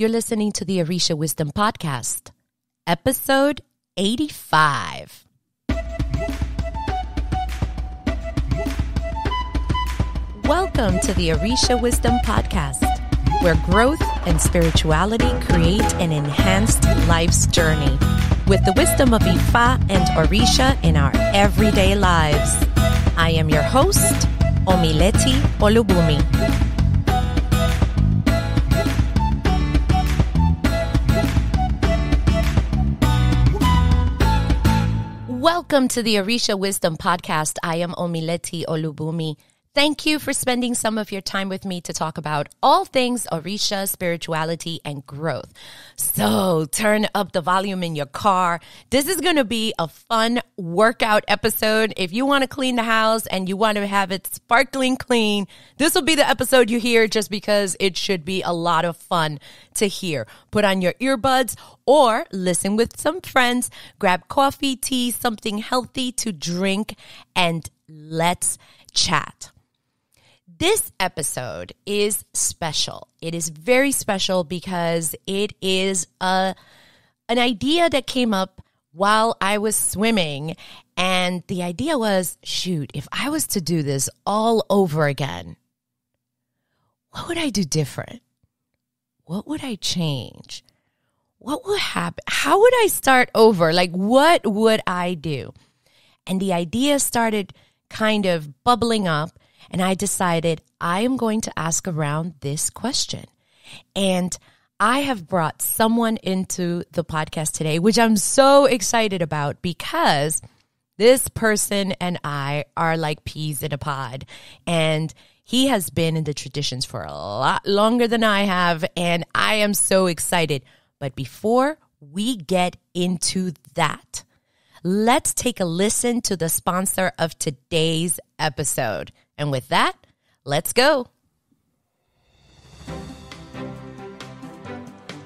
You're listening to the Orisha Wisdom Podcast, episode 85. Welcome to the Orisha Wisdom Podcast, where growth and spirituality create an enhanced life's journey with the wisdom of Ifa and Orisha in our everyday lives. I am your host, Omileti Olubunmi. Welcome to the Orisha Wisdom Podcast. I am Omileti Olubunmi. Thank you for spending some of your time with me to talk about all things Orisha, spirituality, and growth. So turn up the volume in your car. This is going to be a fun workout episode. If you want to clean the house and you want to have it sparkling clean, this will be the episode you hear just because it should be a lot of fun to hear. Put on your earbuds or listen with some friends. Grab coffee, tea, something healthy to drink, and let's chat. This episode is special. It is very special because it is a an idea that came up while I was swimming and the idea was, shoot, if I was to do this all over again, what would I do different? What would I change? What would happen? How would I start over? Like, what would I do? And the idea started kind of bubbling up and I decided I am going to ask around this question. And I have brought someone into the podcast today, which I'm so excited about because this person and I are like peas in a pod. And he has been in the traditions for a lot longer than I have. And I am so excited. But before we get into that, let's take a listen to the sponsor of today's episode. And with that, let's go.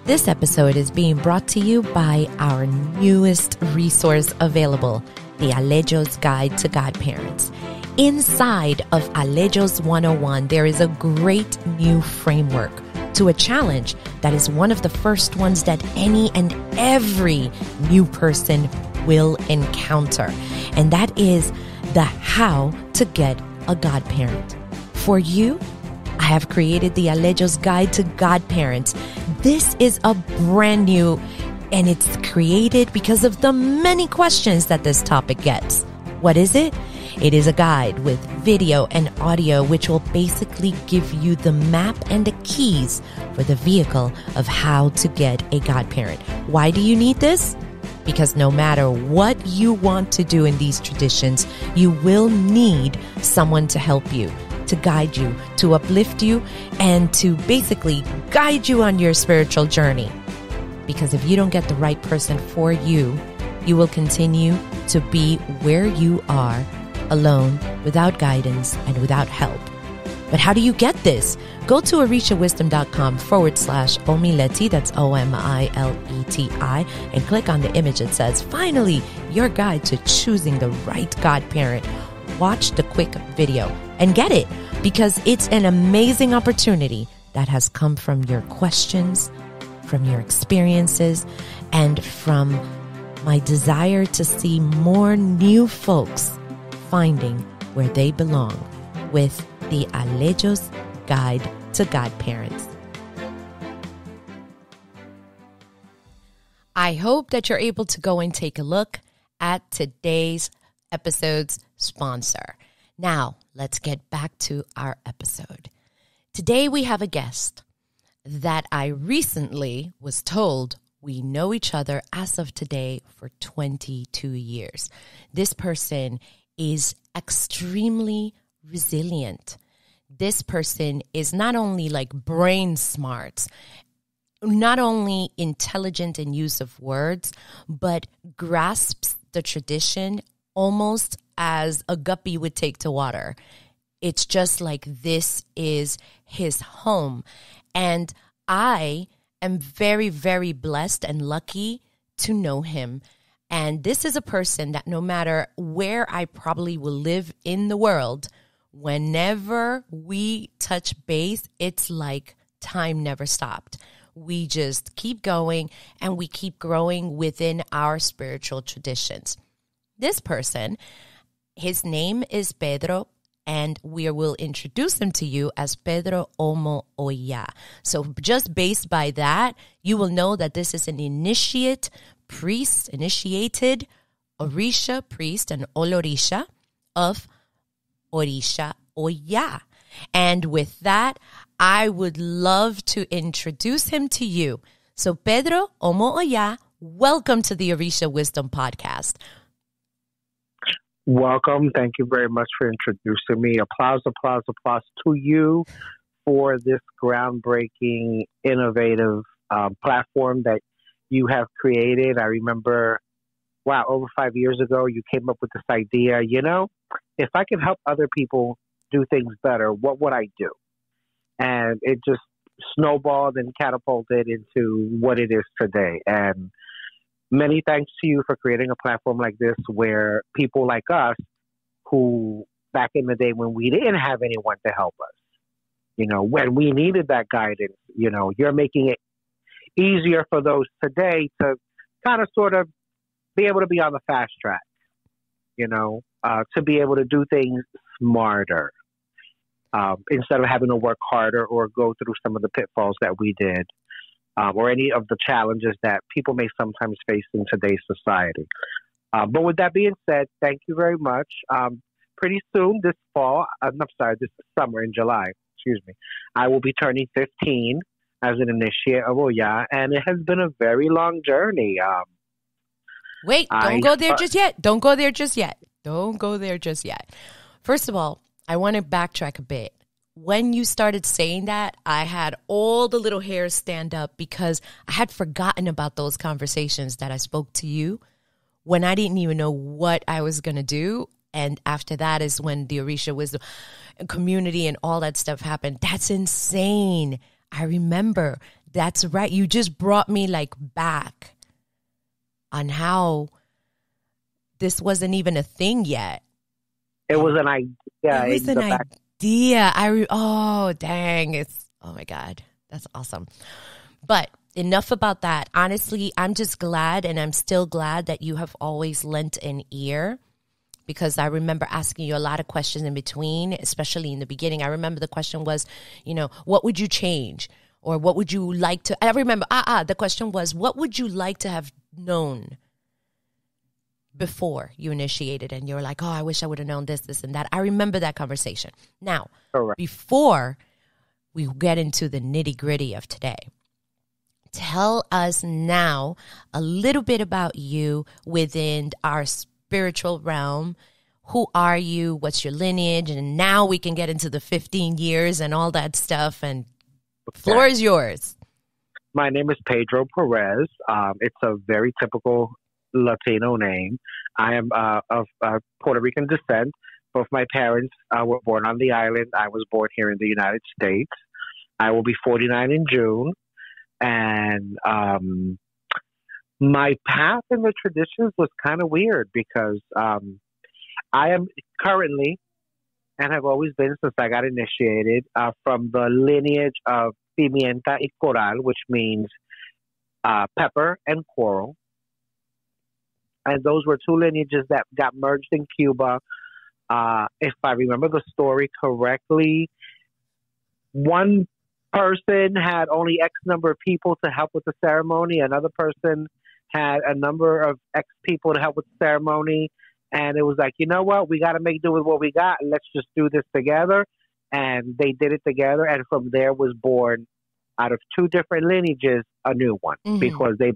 This episode is being brought to you by our newest resource available, the Aleyo's Guide to Godparents. Inside of Alejos 101, there is a great new framework to a challenge that is one of the first ones that any and every new person will encounter. And that is the how to get a godparent. For you, I have created the Aleyo's Guide to Godparents. This is a brand new and it's created because of the many questions that this topic gets. What is it? It is a guide with video and audio, which will basically give you the map and the keys for the vehicle of how to get a godparent. Why do you need this? Because no matter what you want to do in these traditions, you will need someone to help you, to guide you, to uplift you, and to basically guide you on your spiritual journey. Because if you don't get the right person for you, you will continue to be where you are, alone, without guidance, and without help. But how do you get this? Go to orishawisdom.com forward slash omileti, that's O M I L E T I, and click on the image that says, Finally, your guide to choosing the right godparent. Watch the quick video and get it because it's an amazing opportunity that has come from your questions, from your experiences, and from my desire to see more new folks finding where they belong with the Aleyo's Guide to Godparents. I hope that you're able to go and take a look at today's episode's sponsor. Now, let's get back to our episode. Today, we have a guest that I recently was told we know each other as of today for 22 years. This person is extremely resilient. This person is not only like brain smart, not only intelligent in use of words, but grasps the tradition almost as a guppy would take to water. It's just like this is his home. And I am very, very blessed and lucky to know him. And this is a person that no matter where I probably will live in the world, whenever we touch base, it's like time never stopped. we just keep going and we keep growing within our spiritual traditions. This person, his name is Pedro and we will introduce him to you as Pedro Omo Oya. So just based by that, you will know that this is an initiate priest, initiated Orisha priest, an Olorisha of Orisha Oya. And with that, I would love to introduce him to you. So Pedro Omo Oya, welcome to the Orisha Wisdom Podcast. Welcome. Thank you very much for introducing me. Applause, applause, applause to you for this groundbreaking, innovative um, platform that you have created. I remember, wow, over five years ago, you came up with this idea. You know, if I could help other people do things better, what would I do? And it just snowballed and catapulted into what it is today. And many thanks to you for creating a platform like this where people like us who back in the day when we didn't have anyone to help us you know when we needed that guidance you know you're making it easier for those today to kind of sort of be able to be on the fast track you know uh, to be able to do things smarter um, instead of having to work harder or go through some of the pitfalls that we did um, or any of the challenges that people may sometimes face in today's society. Uh, but with that being said, thank you very much. Um, pretty soon, this fall, I'm sorry, this summer in July, excuse me, I will be turning 15 as an initiate of Oya, and it has been a very long journey. Um, Wait, don't I, go there just yet. Don't go there just yet. Don't go there just yet. First of all, I want to backtrack a bit when you started saying that, I had all the little hairs stand up because I had forgotten about those conversations that I spoke to you when I didn't even know what I was going to do. And after that is when the Orisha Wisdom community and all that stuff happened. That's insane. I remember. That's right. You just brought me like back on how this wasn't even a thing yet. It was an idea. It was an idea. I re- oh dang, it's oh my god, that's awesome. But enough about that. Honestly, I'm just glad, and I'm still glad that you have always lent an ear. Because I remember asking you a lot of questions in between, especially in the beginning. I remember the question was, you know, what would you change? Or what would you like to? I remember, ah, ah, the question was, what would you like to have known before you initiated and you're like, oh, I wish I would have known this, this, and that. I remember that conversation. Now, Correct. before we get into the nitty gritty of today, tell us now a little bit about you within our spiritual realm. Who are you? What's your lineage? And now we can get into the 15 years and all that stuff. And okay. floor is yours. My name is Pedro Perez. Um, it's a very typical Latino name. I am uh, of uh, Puerto Rican descent. Both my parents uh, were born on the island. I was born here in the United States. I will be 49 in June. And um, my path in the traditions was kind of weird because um, I am currently and have always been since I got initiated uh, from the lineage of pimienta y coral, which means uh, pepper and coral and those were two lineages that got merged in Cuba. Uh, if I remember the story correctly, one person had only X number of people to help with the ceremony. Another person had a number of X people to help with the ceremony. And it was like, you know what? We got to make do with what we got. Let's just do this together. And they did it together. And from there was born, out of two different lineages, a new one mm-hmm. because they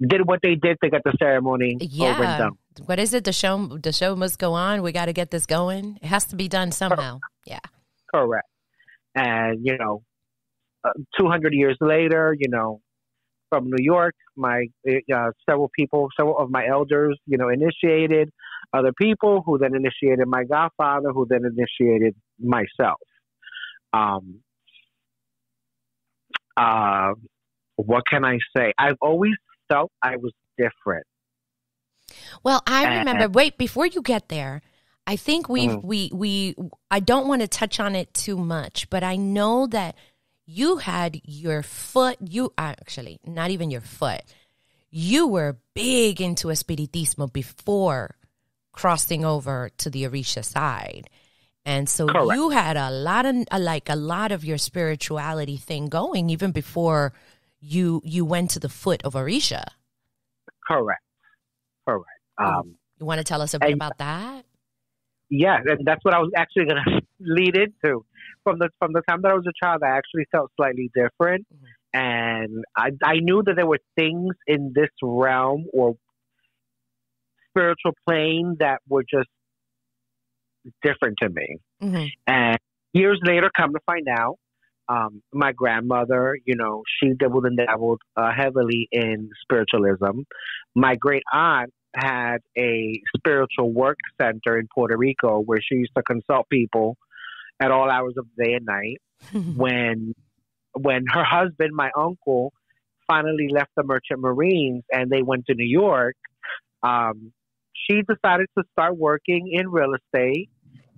did what they did to get the ceremony yeah. over and done. What is it? The show the show must go on. We got to get this going. It has to be done somehow. Yeah. Correct. And you know, uh, 200 years later, you know, from New York, my uh, several people, several of my elders, you know, initiated other people who then initiated my godfather, who then initiated myself. Um, uh, what can I say? I've always felt I was different. Well, I remember. wait, before you get there, I think we mm. we we. I don't want to touch on it too much, but I know that you had your foot, you actually, not even your foot, you were big into Espiritismo before crossing over to the Orisha side. And so Correct. you had a lot of like a lot of your spirituality thing going even before you you went to the foot of Orisha. Correct. Correct. Um, You want to tell us a bit And- about that? yeah, and that's what I was actually going to lead into. From the from the time that I was a child, I actually felt slightly different, Mhm. and I I knew that there were things in this realm or spiritual plane that were just different to me. Mhm. And years later, come to find out, um, my grandmother, you know, she dabbled and dabbled uh, heavily in spiritualism. My great aunt had a spiritual work center in Puerto Rico where she used to consult people at all hours of the day and night. When when her husband, my uncle, finally left the Merchant Marines and they went to New York, um, she decided to start working in real estate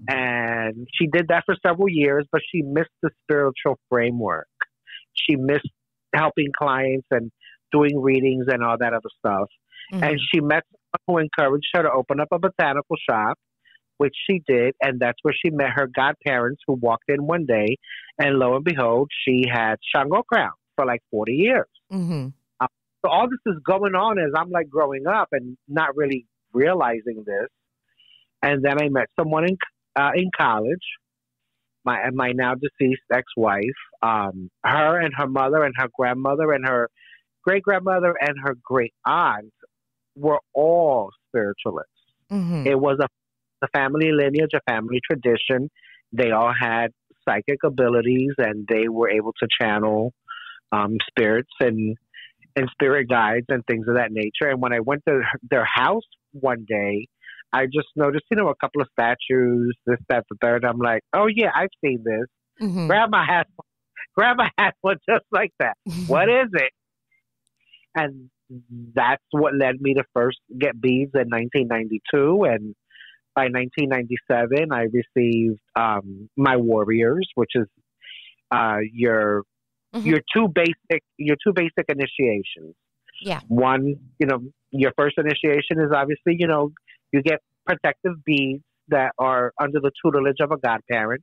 and she did that for several years, but she missed the spiritual framework. She missed helping clients and doing readings and all that other stuff. Mhm. And she met someone who encouraged her to open up a botanical shop, which she did. And that's where she met her godparents who walked in one day. And lo and behold, she had Shango crown for like 40 years. Mhm. So all this is going on as I'm like growing up and not really realizing this. And then I met someone in uh, in college, my my now deceased ex-wife. Um, her and her mother and her grandmother and her great grandmother and her great aunt were all spiritualists. Mhm. It was a, a family lineage, a family tradition. They all had psychic abilities and they were able to channel um, spirits and and spirit guides and things of that nature. And when I went to their house one day, I just noticed, you know, a couple of statues, this, that, the third. I'm like, oh yeah, I've seen this. Mhm. Grandma has, Grandma has one just like that. What is it? And that's what led me to first get beads in 1992. And by 1997, I received um, my warriors, which is uh, your Mhm. your two basic your two basic initiations. Yeah. One, you know, your first initiation is obviously, you know, you get protective beads that are under the tutelage of a godparent.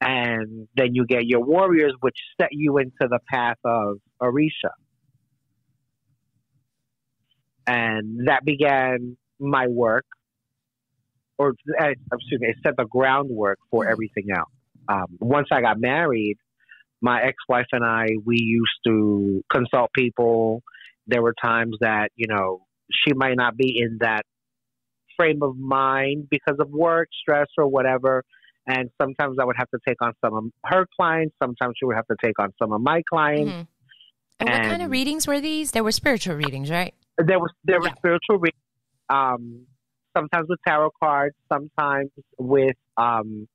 And then you get your warriors, which set you into the path of Orisha. And that began my work, or uh, excuse me, it set the groundwork for Mhm. everything else. Um, once I got married, my ex-wife and I, we used to consult people. There were times that, you know, she might not be in that frame of mind because of work, stress, or whatever. And sometimes I would have to take on some of her clients. Sometimes she would have to take on some of my clients. Mhm. And what kind of readings were these? there were spiritual readings, right? There was there were Yeah. spiritual readings, um, sometimes with tarot cards, sometimes with um,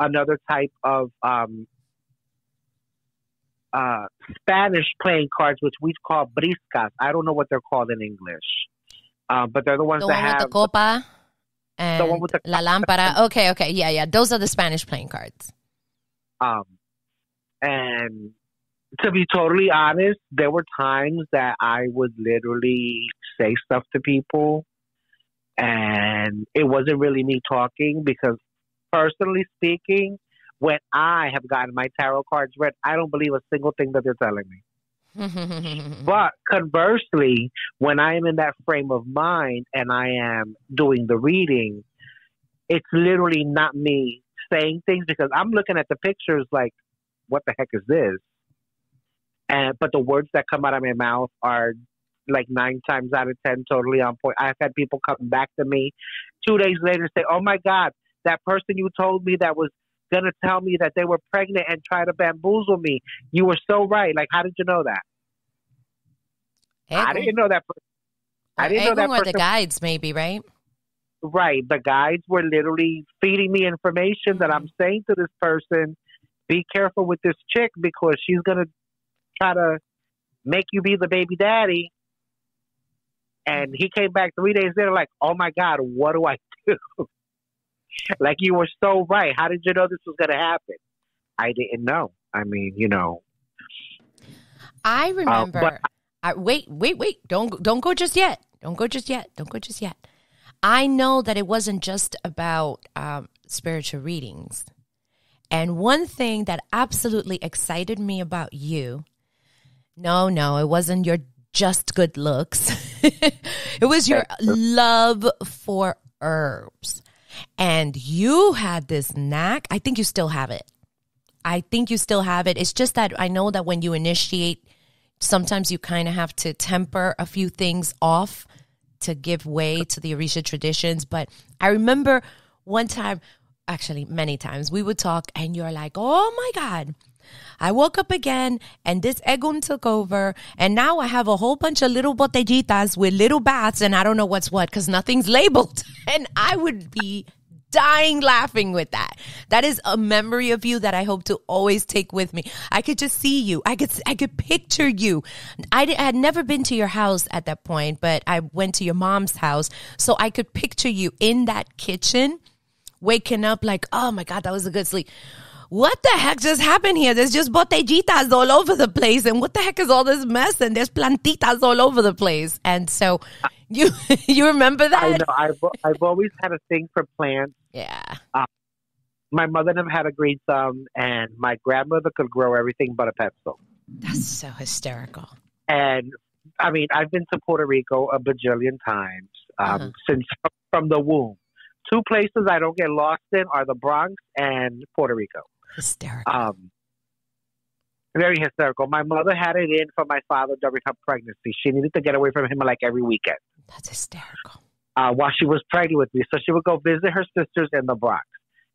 another type of um, uh, Spanish playing cards, which we call briscas. I don't know what they're called in English, uh, but they're the ones The that one with have the copa and one with the la lámpara. Okay, okay, yeah, yeah. Those are the Spanish playing cards. Um, and to be totally honest, there were times that I would literally say stuff to people, and it wasn't really me talking because, personally speaking, when I have gotten my tarot cards read, I don't believe a single thing that they're telling me. But conversely, when I am in that frame of mind and I am doing the reading, it's literally not me saying things because I'm looking at the pictures like, what the heck is this? And but the words that come out of my mouth are like nine times out of ten totally on point. I've had people come back to me two days later and say, "Oh my God, that person you told me that was gonna tell me that they were pregnant and try to bamboozle me. You were so right. Like, how did you know that? I didn't know that. Per- I didn't know that were the guides, maybe, right? right. The guides were literally feeding me information that I'm mm. saying to this person, be careful with this chick because she's going to try to make you be the baby daddy. And he came back three days later, like, oh my God, what do I do? like, you were so right. How did you know this was going to happen? I didn't know. I mean, you know. I remember. but- I, wait, wait, wait! Don't don't go just yet. Don't go just yet. Don't go just yet. I know that it wasn't just about um, spiritual readings, and one thing that absolutely excited me about you. No, no, it wasn't your just good looks. it was your love for herbs. And you had this knack. I think you still have it. I think you still have it. It's just that I know that when you initiate, sometimes you kind of have to temper a few things off to give way to the Orisha traditions. But I remember one time, actually many times, we would talk and you're like, oh my God. I woke up again and this Egun took over and now I have a whole bunch of little botellitas with little baths and I don't know what's what because nothing's labeled. And I would be dying laughing with that. That is a memory of you that I hope to always take with me. I could just see you. I could I could picture you. I had never been to your house at that point, but I went to your mom's house, so I could picture you in that kitchen, waking up like, oh my god, that was a good sleep. What the heck just happened here? There's just botellitas all over the place, and what the heck is all this mess? And there's plantitas all over the place, and so you you remember that? I know. I've, I've always had a thing for plants. Yeah. My mother never had a green thumb, and my grandmother could grow everything but a pencil. That's so hysterical. And I mean, I've been to Puerto Rico a bajillion times um, Uh-huh. since from the womb. Two places I don't get lost in are the Bronx and Puerto Rico. Hysterical. Um, very hysterical. My mother had it in for my father during her pregnancy. She needed to get away from him like every weekend That's hysterical. uh, while she was pregnant with me. So she would go visit her sisters in the Bronx.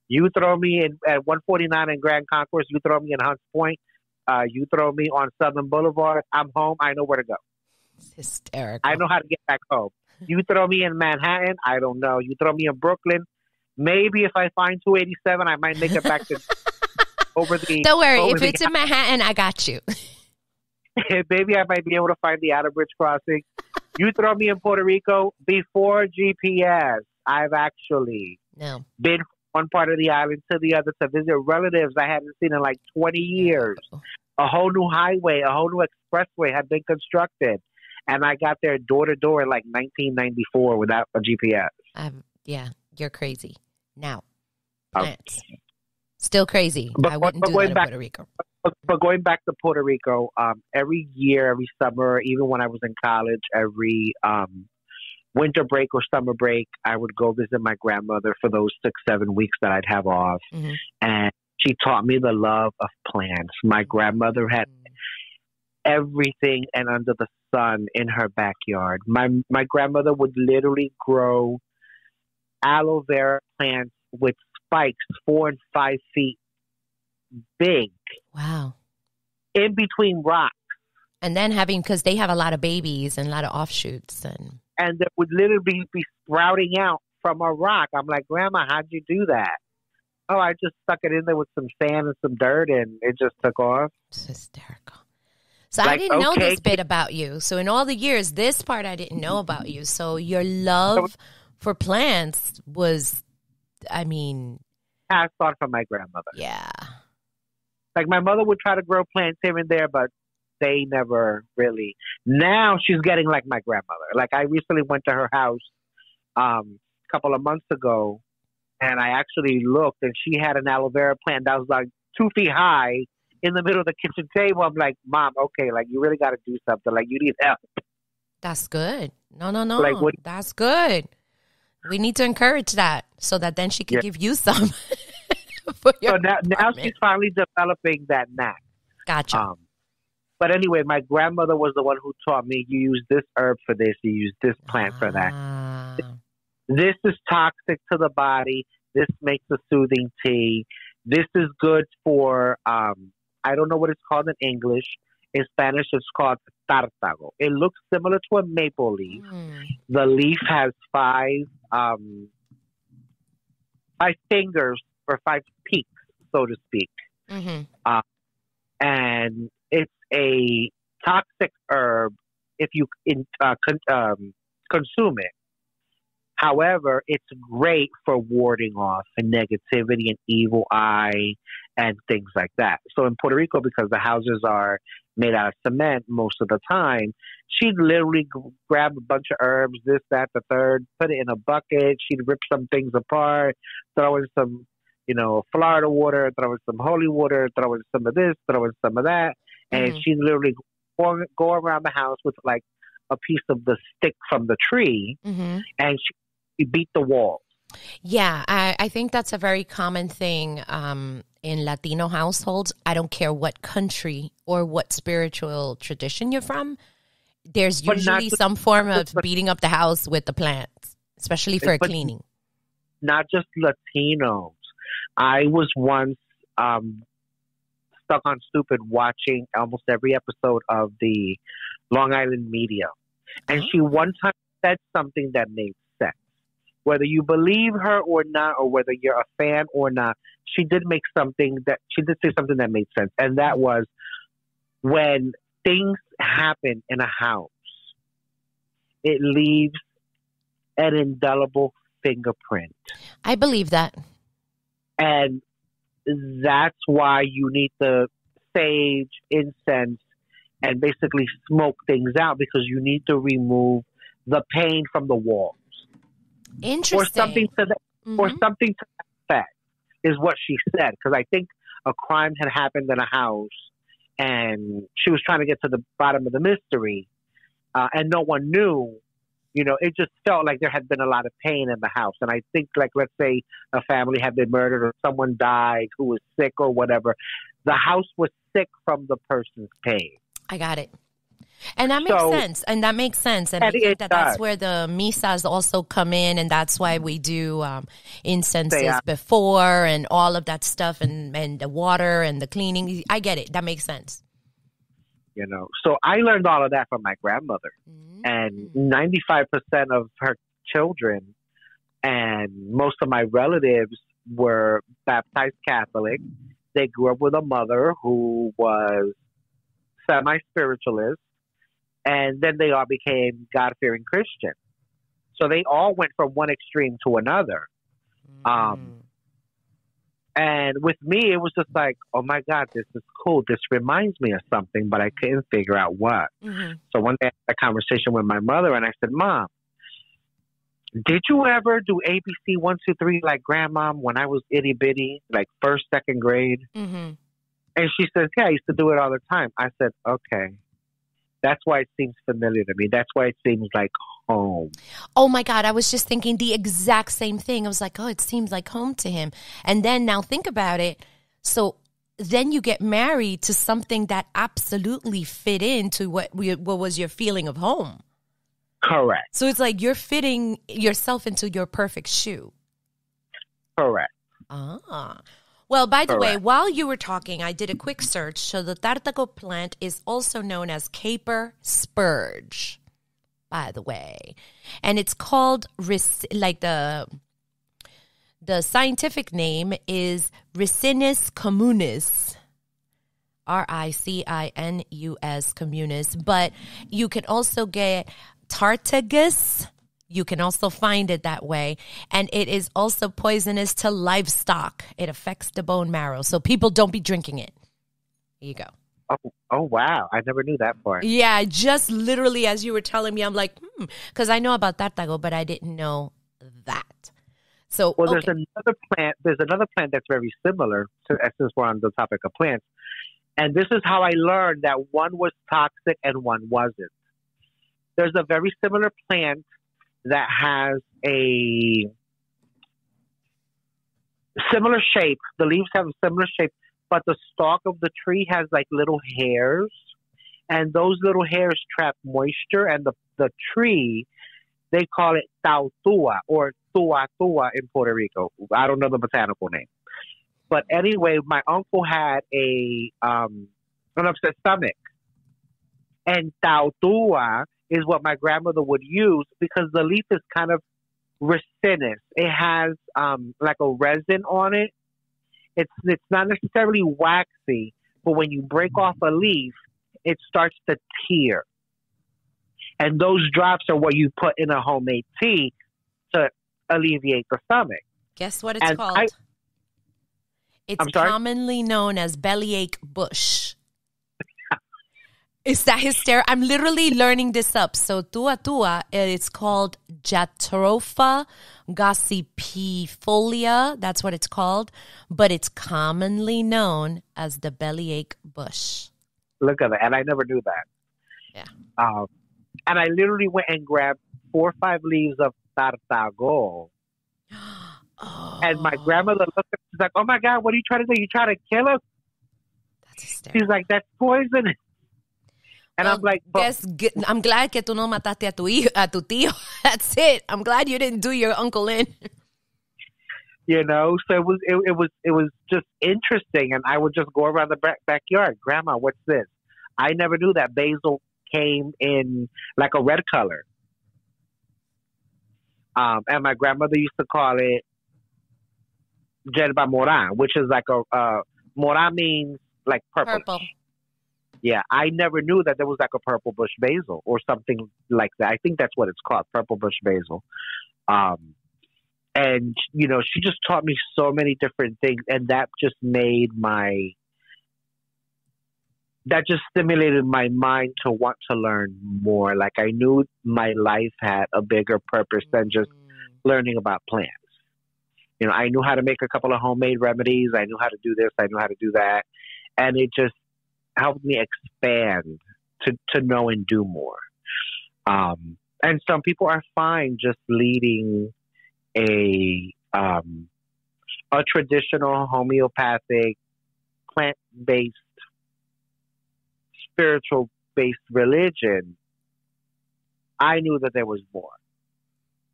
You throw me in at 149 in Grand Concourse. You throw me in Hunts Point. Uh, you throw me on Southern Boulevard. I'm home. I know where to go. It's hysterical. I know how to get back home. You throw me in Manhattan. I don't know. You throw me in Brooklyn. Maybe if I find 287, I might make it back to over the. Don't worry. If it's in Manhattan, I got you. maybe I might be able to find the Outerbridge crossing. You throw me in Puerto Rico before GPS. I've actually No. been from one part of the island to the other to visit relatives I hadn't seen in like 20 years. A whole new highway, a whole new expressway had been constructed. And I got there door to door in like 1994 without a GPS. I'm, yeah, you're crazy. Now, Um, plants. Still crazy. But- I wouldn't but do going that in back- Puerto Rico. But, but going back to Puerto Rico, um, every year, every summer, even when I was in college, every um, winter break or summer break, I would go visit my grandmother for those six, seven weeks that I'd have off. Mhm. And she taught me the love of plants. My grandmother had everything and under the sun in her backyard. My my grandmother would literally grow aloe vera plants with spikes four and five feet big Wow. in between rocks. And then having, because they have a lot of babies and a lot of offshoots. And and that would literally be, be sprouting out from a rock. I'm like, Grandma, how'd you do that? Oh, I just stuck it in there with some sand and some dirt, and it just took off. it's hysterical. So I didn't know this bit about you. So in all the years, this part I didn't know about you. So your love for plants was, I mean, Passed on from my grandmother. yeah. Like my mother would try to grow plants here and there, but they never really. Now she's getting like my grandmother. Like I recently went to her house um, a couple of months ago, and I actually looked, and she had an aloe vera plant that was like two feet high in the middle of the kitchen table. I'm like, Mom, okay, like you really got to do something. Like you need help. That's good. No, no, no. Like, what- That's good. We need to encourage that so that then she can Yeah. give you some. So now, now she's finally developing that knack. Gotcha. Um, but anyway, my grandmother was the one who taught me you use this herb for this, you use this plant for that. Ah, This is toxic to the body. This makes a soothing tea. This is good for, um, I don't know what it's called in English. In Spanish, it's called tartago. It looks similar to a maple leaf. mm, The leaf has five, um, five fingers or five peaks, so to speak. mhm. and it's a toxic herb if you in, uh, con, um, consume it. However, it's great for warding off negativity and evil eye and things like that. So in Puerto Rico, because the houses are made out of cement most of the time, she'd literally grab a bunch of herbs, this, that, the third, put it in a bucket. She'd rip some things apart, throw in some, you know, Florida water, throw in some holy water, throw in some of this, throw in some of that. And mm-hmm. she'd literally go, go around the house with like a piece of the stick from the tree mm-hmm. and she beat the walls. Yeah, I, I, think that's a very common thing um, in Latino households. I don't care what country or what spiritual tradition you're from. There's usually some form of beating up the house with the plants, especially for cleaning. Not just Latinos. I was once um, stuck on stupid watching almost every episode of the Long Island Medium, and oh. she one time said something that made whether you believe her or not, or whether you're a fan or not, she did make something that she did say something that made sense, and that was when things happen in a house, it leaves an indelible fingerprint. I believe that. And that's why you need the sage, incense, and basically smoke things out because you need to remove the pain from the wall. Interesting. Or something to that, mm-hmm. or something to that effect is what she said. Because I think a crime had happened in a house, and she was trying to get to the bottom of the mystery, uh, and no one knew. You know, it just felt like there had been a lot of pain in the house, and I think, like, let's say a family had been murdered or someone died who was sick or whatever, the house was sick from the person's pain. I got it. And that makes so, sense. And that makes sense. And, and that, that's where the misas also come in. And that's why we do um, incenses before and all of that stuff and, and the water and the cleaning. I get it. That makes sense. You know, so I learned all of that from my grandmother. Mm-hmm. And 95% of her children and most of my relatives were baptized Catholic. They grew up with a mother who was semi spiritualist and then they all became God fearing Christian. So they all went from one extreme to another. Mm. Um, and with me, it was just like, oh my God, this is cool. This reminds me of something, but I couldn't figure out what. Mm-hmm. So one day I had a conversation with my mother, and I said, Mom, did you ever do ABC one two three like grandma when I was itty bitty, like first second grade? Mm-hmm. And she says, Yeah, I used to do it all the time. I said, Okay. That's why it seems familiar to me. That's why it seems like home. Oh my God. I was just thinking the exact same thing. I was like, oh, it seems like home to him. And then now think about it. So then you get married to something that absolutely fit into what we, what was your feeling of home. Correct. So it's like you're fitting yourself into your perfect shoe. Correct. Ah. Well, by the Correct. way, while you were talking, I did a quick search. So the tartago plant is also known as caper spurge, by the way. And it's called, like the the scientific name is Ricinus communis. R I C I N U S communis. But you can also get Tartagus you can also find it that way. And it is also poisonous to livestock. It affects the bone marrow. So people don't be drinking it. Here you go. Oh, oh wow. I never knew that part. Yeah, just literally as you were telling me, I'm like, hmm, because I know about tartago, but I didn't know that. So, well, okay. there's another plant. There's another plant that's very similar to, since we're on the topic of plants. And this is how I learned that one was toxic and one wasn't. There's a very similar plant that has a similar shape. The leaves have a similar shape, but the stalk of the tree has like little hairs, and those little hairs trap moisture. And the the tree, they call it tautua or tua tua in Puerto Rico. I don't know the botanical name, but anyway, my uncle had a um, an upset stomach, and tautua is what my grandmother would use because the leaf is kind of resinous. It has um, like a resin on it. It's it's not necessarily waxy, but when you break off a leaf, it starts to tear. And those drops are what you put in a homemade tea to alleviate the stomach. Guess what it's And called? I- it's commonly known as bellyache bush. Is that hysterical? I'm literally learning this up. So tua tua, it's called Jatropha gossypifolia. That's what it's called, but it's commonly known as the bellyache bush. Look at that, and I never knew that. Yeah. Um, and I literally went and grabbed four or five leaves of tartago. Oh, And my grandmother looked at me, she's like, Oh my God, what are you trying to do? You trying to kill us? That's hysterical. She's like, That's poison. And I'm like, but, guess, I'm glad que tú no mataste a tu hijo, a tu tío. That's it. I'm glad you didn't do your uncle in. you know, so it was it, it was it was just interesting and I would just go around the back, backyard, Grandma, what's this? I never knew that basil came in like a red color. Um, and my grandmother used to call it yerba moran, which is like a uh, moran means like purple. Purple. Yeah, I never knew that there was like a purple bush basil or something like that. I think that's what it's called, purple bush basil. Um, and you know, she just taught me so many different things, and that just made my that just stimulated my mind to want to learn more. Like I knew my life had a bigger purpose than just learning about plants. You know, I knew how to make a couple of homemade remedies. I knew how to do this. I knew how to do that, and it just helped me expand to to know and do more. Um, and some people are fine just leading a um, a traditional homeopathic plant based spiritual based religion. I knew that there was more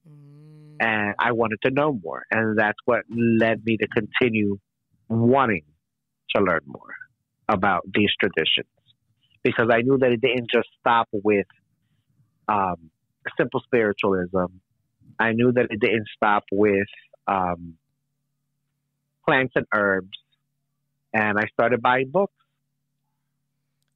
Mm. and I wanted to know more. And that's what led me to continue wanting to learn more about these traditions because I knew that it didn't just stop with um, simple spiritualism. I knew that it didn't stop with um, plants and herbs. And I started buying books,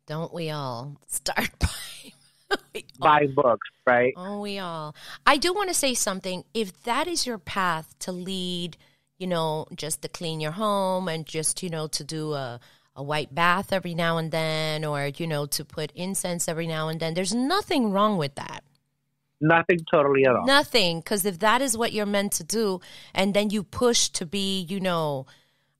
Don't we all start by buying books, right? Oh, we all. I do want to say something. If that is your path to lead, you know, just to clean your home and just, you know, to do a, a white bath every now and then or, you know, to put incense every now and then, there's nothing wrong with that. Nothing totally at all. Nothing. Because if that is what you're meant to do, and then you push to be, you know,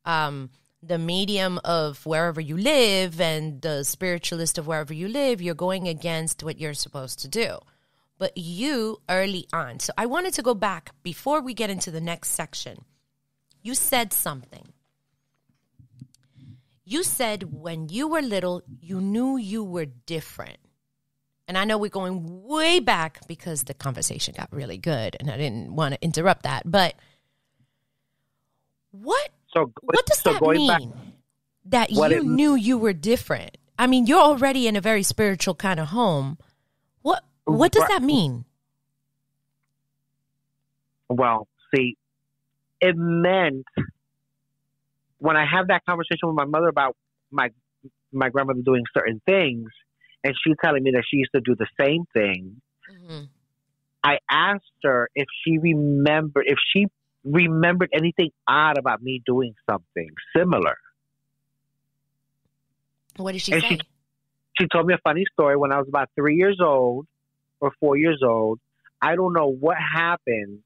um, the medium of wherever you live and the spiritualist of wherever you live, you're going against what you're supposed to do. But you early on. So I wanted to go back before we get into the next section. You said something. You said when you were little, you knew you were different. And I know we're going way back because the conversation got really good and I didn't want to interrupt that. But what So, what does so that going mean? back, that you it- knew you were different. I mean, you're already in a very spiritual kind of home. What what does that mean? Well, see, it meant when I have that conversation with my mother about my my grandmother doing certain things, and she telling me that she used to do the same thing. Mm-hmm. I asked her if she remembered if she remembered anything odd about me doing something similar. What did she And say? she- She told me a funny story when I was about three years old or four years old. I don't know what happened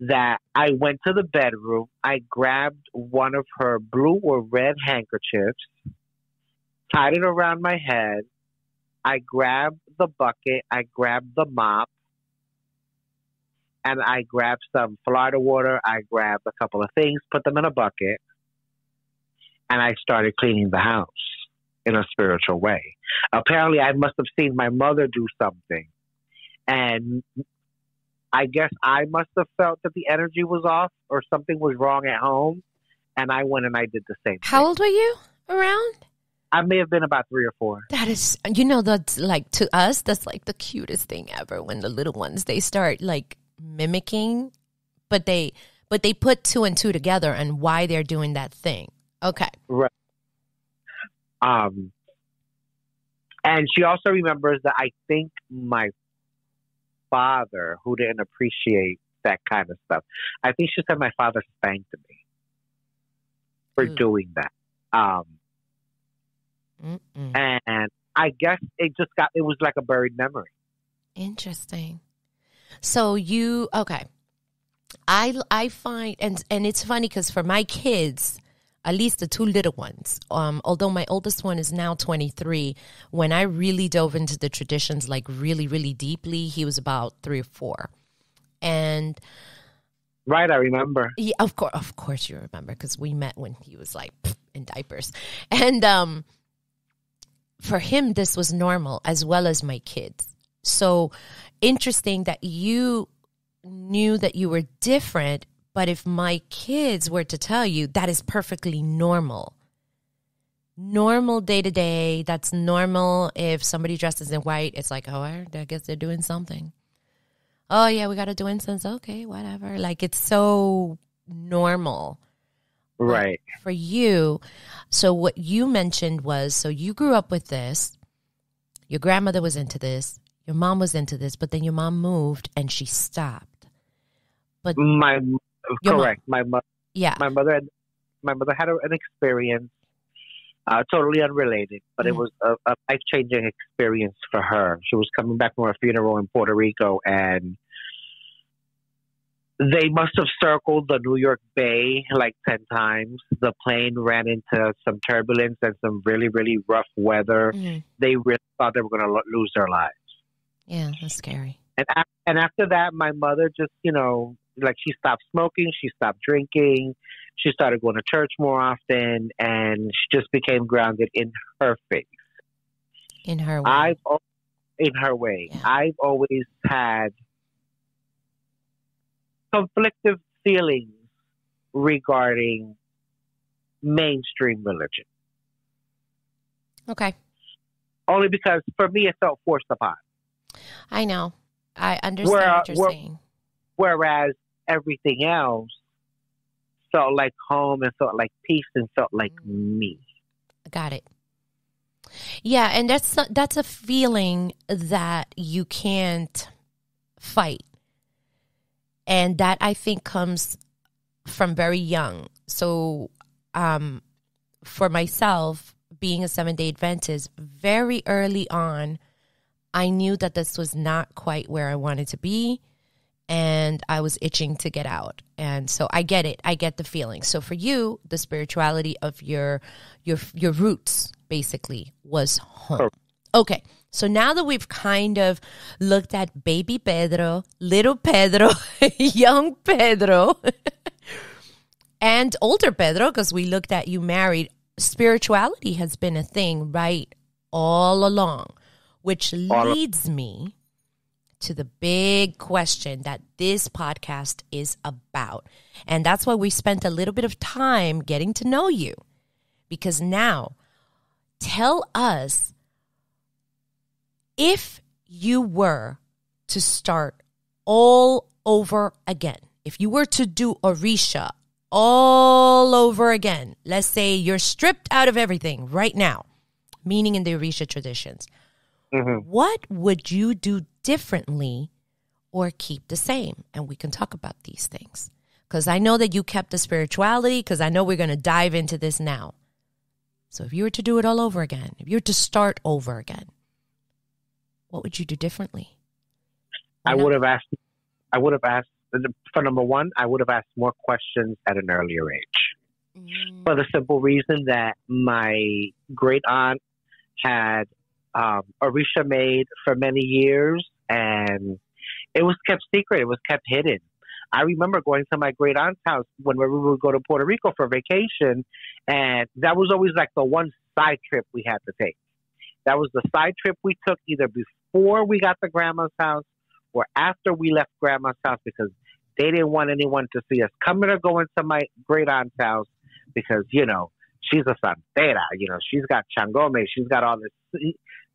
that I went to the bedroom. I grabbed one of her blue or red handkerchiefs, tied it around my head. I grabbed the bucket. I grabbed the mop. And I grabbed some Florida water. I grabbed a couple of things, put them in a bucket, and I started cleaning the house in a spiritual way. Apparently, I must have seen my mother do something. And I guess I must have felt that the energy was off or something was wrong at home. And I went and I did the same How thing. old were you around? I may have been about three or four. That is, you know, that's like to us, that's like the cutest thing ever when the little ones they start like mimicking, but they but they put two and two together and why they're doing that thing. Okay. right. Um, and she also remembers that I think my father who didn't appreciate that kind of stuff. I think she said my father spanked me for Ooh. doing that. Um, Mm-mm. and I guess it just got it was like a buried memory. Interesting. So you okay? I I find and and it's funny because for my kids, at least the two little ones, um, although my oldest one is now twenty three, when I really dove into the traditions like really really deeply, he was about three or four, and Right, I remember. yeah, of course, of course, you remember because we met when he was like in diapers, and um, for him, this was normal as well as my kids. So interesting that you knew that you were different, but if my kids were to tell you that is perfectly normal, normal day to day, that's normal. If somebody dresses in white, it's like, oh, I guess they're doing something oh yeah, we got to do incense. Okay, whatever. Like it's so normal Right. for you. So what you mentioned was so you grew up with this. Your grandmother was into this. Your mom was into this, but then your mom moved and she stopped. But my Your mom- correct. My mother. Yeah. my mother had my mother had a, an experience, uh, totally unrelated, but it Mhm. was a, a life changing experience for her. She was coming back from a funeral in Puerto Rico, and they must have circled the New York Bay like ten times. The plane ran into some turbulence and some really really rough weather. Mhm. They really thought they were going to lo- lose their lives. Yeah, that's scary. And and after that, my mother just you know like she stopped smoking, she stopped drinking, she started going to church more often, and she just became grounded in her faith. In her way. I've in her way. Yeah. I've always had conflictive feelings regarding mainstream religion, okay. only because for me it felt forced upon. I know. I understand Where- what you're where- saying. whereas everything else felt like home and felt like peace and felt like me. Got it. Yeah, and that's that's a feeling that you can't fight. And that I think comes from very young. So um for myself being a Seventh-day Adventist, very early on I knew that this was not quite where I wanted to be and I was itching to get out. And so I get it. I get the feeling. So for you, the spirituality of your your your roots basically was home. Oh. Okay. So now that we've kind of looked at baby Pedro, little Pedro, young Pedro, and older Pedro, because we looked at you married, spirituality has been a thing right all along, which leads me to the big question that this podcast is about. And that's why we spent a little bit of time getting to know you. Because now, tell us if you were to start all over again, if you were to do Orisha all over again, let's say you're stripped out of everything right now, meaning in the Orisha traditions, hmm what would you do differently or keep the same? And we can talk about these things. Because I know that you kept the spirituality, because I know we're going to dive into this now. So if you were to do it all over again, if you were to start over again, what would you do differently? I would have asked. I would have asked for number one. I would have asked more questions at an earlier age, for the simple reason that my great aunt had um, Orisha made for many years, and it was kept secret. It was kept hidden. I remember going to my great aunt's house whenever we would go to Puerto Rico for vacation, and that was always like the one side trip we had to take. That was the side trip we took either before we got to grandma's house or after we left grandma's house because they didn't want anyone to see us coming or going to my great aunt's house because, you know, she's a santera, you know, she's got changome, she's got all this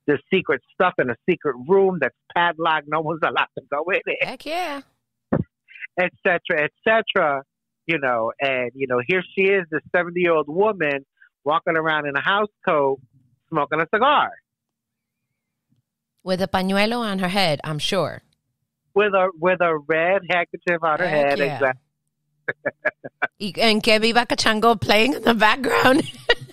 this secret stuff in a secret room that's padlocked, no one's allowed to go in it Heck yeah. et cetera, et cetera. You know, and you know, here she is, this seventy-year-old woman walking around in a house coat, smoking a cigar With a pañuelo on her head, I'm sure. with a with a red handkerchief on her Heck head. yeah. Exactly. And que viva Cachango playing in the background.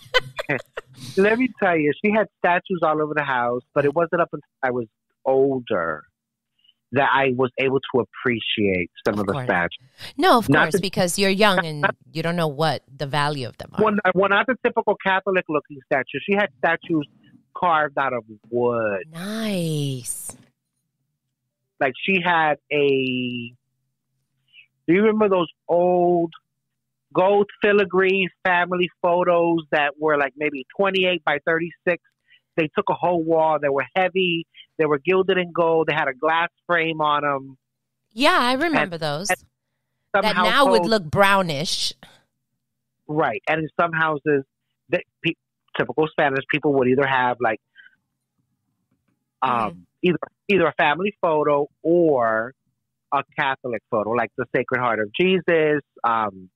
Let me tell you, she had statues all over the house, but it wasn't up until I was older that I was able to appreciate some Of of, the statues. no, of Not course, the- because you're young and you don't know what the value of them are. Well, well, not the typical Catholic looking statue. She had statues carved out of wood. Nice. Like she had a. Do you remember those old gold filigree family photos that were like maybe 28 by 36? They took a whole wall. They were heavy. They were gilded in gold. They had a glass frame on them. Yeah, I remember those. and That now would look brownish. Right. And in some houses, the, pe- typical Spanish people would either have like um, either either a family photo or a Catholic photo, like the Sacred Heart of Jesus, um,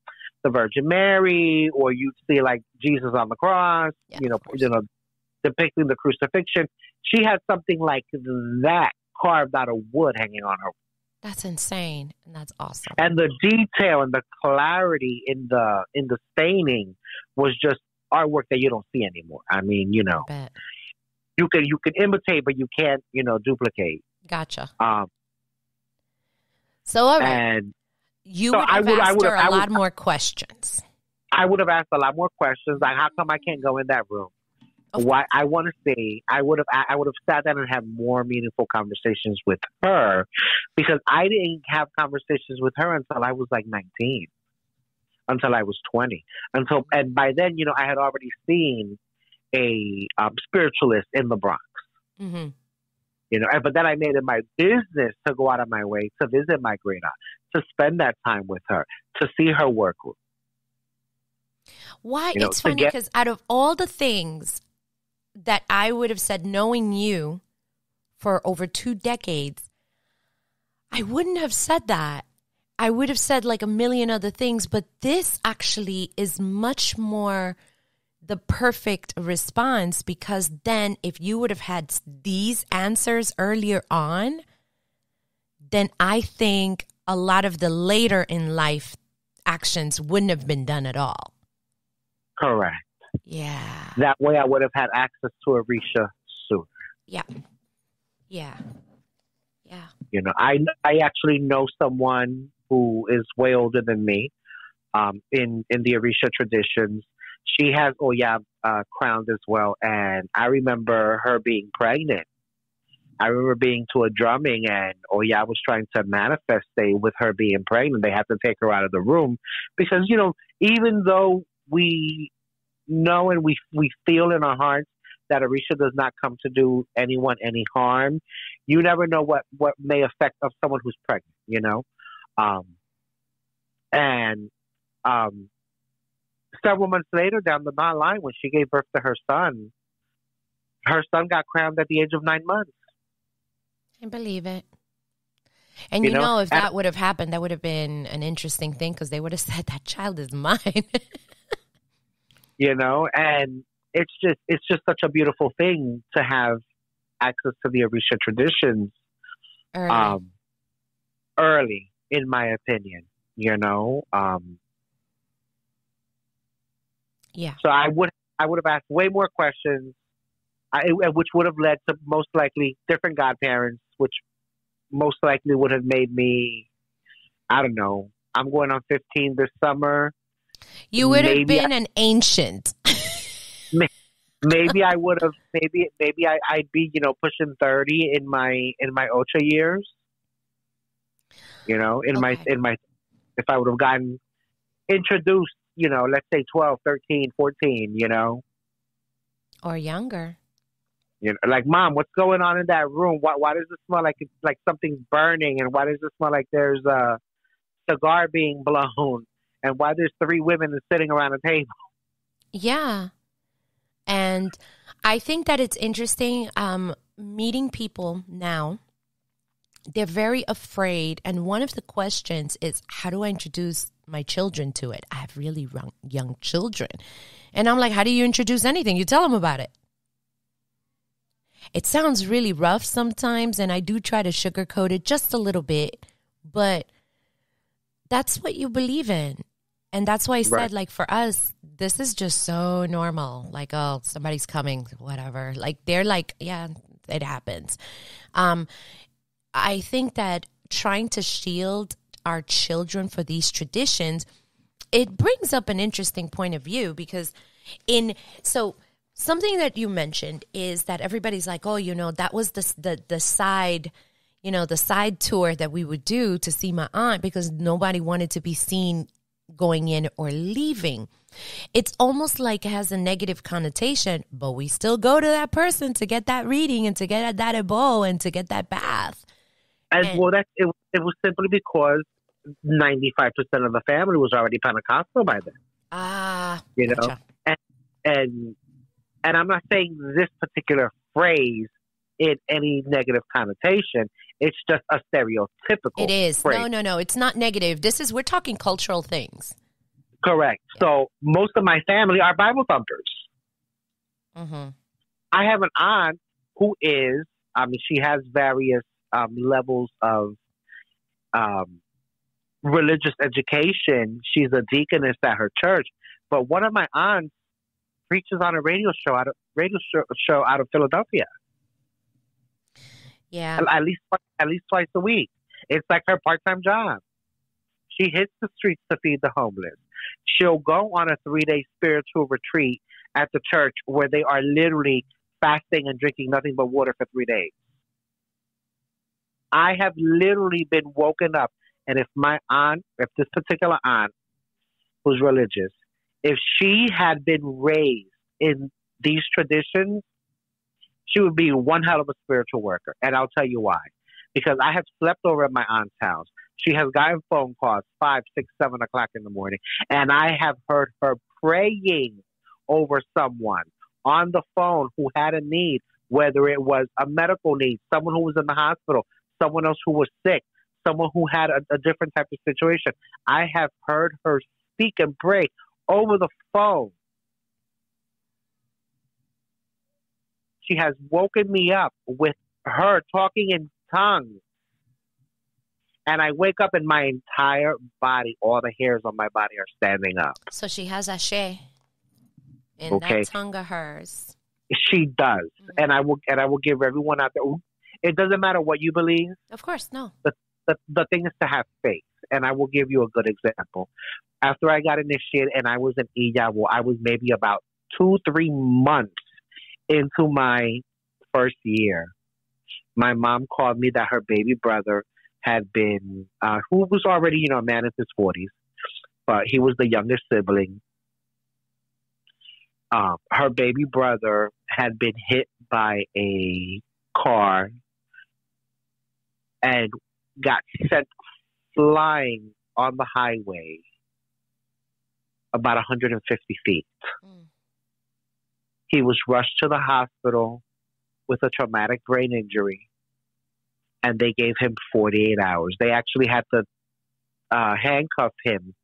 the Virgin Mary, or you'd see like Jesus on the cross, Yeah, you know, you know, depicting the crucifixion. She had something like that carved out of wood hanging on her That's insane. And that's awesome. and the detail and the clarity in the in the staining was just artwork that you don't see anymore. I mean, you know, you can you can imitate, but you can't, you know, duplicate. Gotcha. Um, So, all right. and you so would I have would- I asked would her have- a I would- lot more questions. I would have asked a lot more questions. Like, how come I can't go in that room? Why I want to say I would have I would have sat down and had more meaningful conversations with her because I didn't have conversations with her until I was like nineteen, until I was twenty, until and by then you know I had already seen a um, spiritualist in the Bronx. hmm You know, but then I made it my business to go out of my way to visit my great aunt, to spend that time with her, to see her work. Why? You know, it's funny get- because out of all the things that I would have said, knowing you for over two decades, I wouldn't have said that. I would have said like a million other things, but this actually is much more the perfect response because then if you would have had these answers earlier on, then I think a lot of the later in life actions wouldn't have been done at all. Correct. Yeah. That way, I would have had access to Orisha sooner. Yeah. Yeah. Yeah. You know, I I actually know someone who is way older than me, um, in in the Orisha traditions. She has Oya uh, crowned as well, and I remember her being pregnant. I remember being to a drumming, and Oya was trying to manifest a with her being pregnant. They had to take her out of the room because you know, even though we know and we we feel in our hearts that Orisha does not come to do anyone any harm, you never know what what may affect of someone who's pregnant. You know, um, and um, several months later down the line, when she gave birth to her son, her son got crowned at the age of nine months. I believe it. And You you, know, know, if that would have happened, that would have been an interesting thing because they would have said that child is mine. You know, and it's just it's just such a beautiful thing to have access to the Orisha traditions Early. um, early, in my opinion. You know, um, yeah. so I would I would have asked way more questions, I, which would have led to most likely different godparents, which most likely would have made me, I don't know. I'm going on 15 this summer. You would have maybe been an ancient. Maybe I would have. Maybe maybe I, I'd be you know pushing 30 in my in my ultra years. You know, in my in my if I would have gotten introduced, you know, let's say 12, 13, 14, you know. or younger. You know, like mom, what's going on in that room? Why, why does it smell like it's like something's burning? And why does it smell like there's a cigar being blown? And why there's three women sitting around a table? Yeah. And I think that it's interesting um, meeting people now. They're very afraid. And one of the questions is how do I introduce my children to it? I have really young, young children. And I'm like, how do you introduce anything? You tell them about it. It sounds really rough sometimes, and I do try to sugarcoat it just a little bit, but that's what you believe in. And that's why I said, right. like, for us, this is just so normal. Like, oh, somebody's coming, whatever. Like, they're like, yeah, it happens. Um, I think that trying to shield our children for these traditions, it brings up an interesting point of view because in so something that you mentioned is that everybody's like, oh, you know, that was the the the side, you know, the side tour that we would do to see my aunt because nobody wanted to be seen going in or leaving. It's almost like it has a negative connotation, but we still go to that person to get that reading and to get that ebo and to get that bath. And, and well, that it, it was simply because ninety five percent of the family was already Pentecostal by then. Ah, you know, gotcha. and and and I'm not saying this particular phrase in any negative connotation. It's just a stereotypical. It is. Phrase. No, no, no. It's not negative. This is we're talking cultural things. Correct. Yeah. So most of my family are Bible thumpers. Mm-hmm. I have an aunt who is. I mean, she has various um, levels of um, religious education. She's a deaconess at her church. But one of my aunts preaches on a radio show out of radio show, show out of Philadelphia. Yeah, at least at least twice a week. It's like her part time job. She hits the streets to feed the homeless. She'll go on a three day spiritual retreat at the church where they are literally fasting and drinking nothing but water for three days. I have literally been woken up, and if my aunt, if this particular aunt, who's religious, if she had been raised in these traditions, she would be one hell of a spiritual worker. And I'll tell you why. Because I have slept over at my aunt's house. She has gotten phone calls five, six, seven o'clock in the morning, and I have heard her praying over someone on the phone who had a need, whether it was a medical need, someone who was in the hospital, someone else who was sick, someone who had a, a different type of situation. I have heard her speak and pray over the phone. She has woken me up with her talking in tongues. And I wake up and my entire body, all the hairs on my body are standing up. So she has ashe in okay. that tongue of hers. She does. Mm-hmm. And I will and I will give everyone out there it doesn't matter what you believe. Of course, no. The, the, the thing is to have faith. And I will give you a good example. After I got initiated and I was in Iyawo, I was maybe about two, three months into my first year. My mom called me that her baby brother had been, uh, who was already, you know, a man in his 40s, but he was the youngest sibling. Um, her baby brother had been hit by a car and got sent flying on the highway about 150 feet. Mm. He was rushed to the hospital with a traumatic brain injury, and they gave him 48 hours. They actually had to uh, handcuff him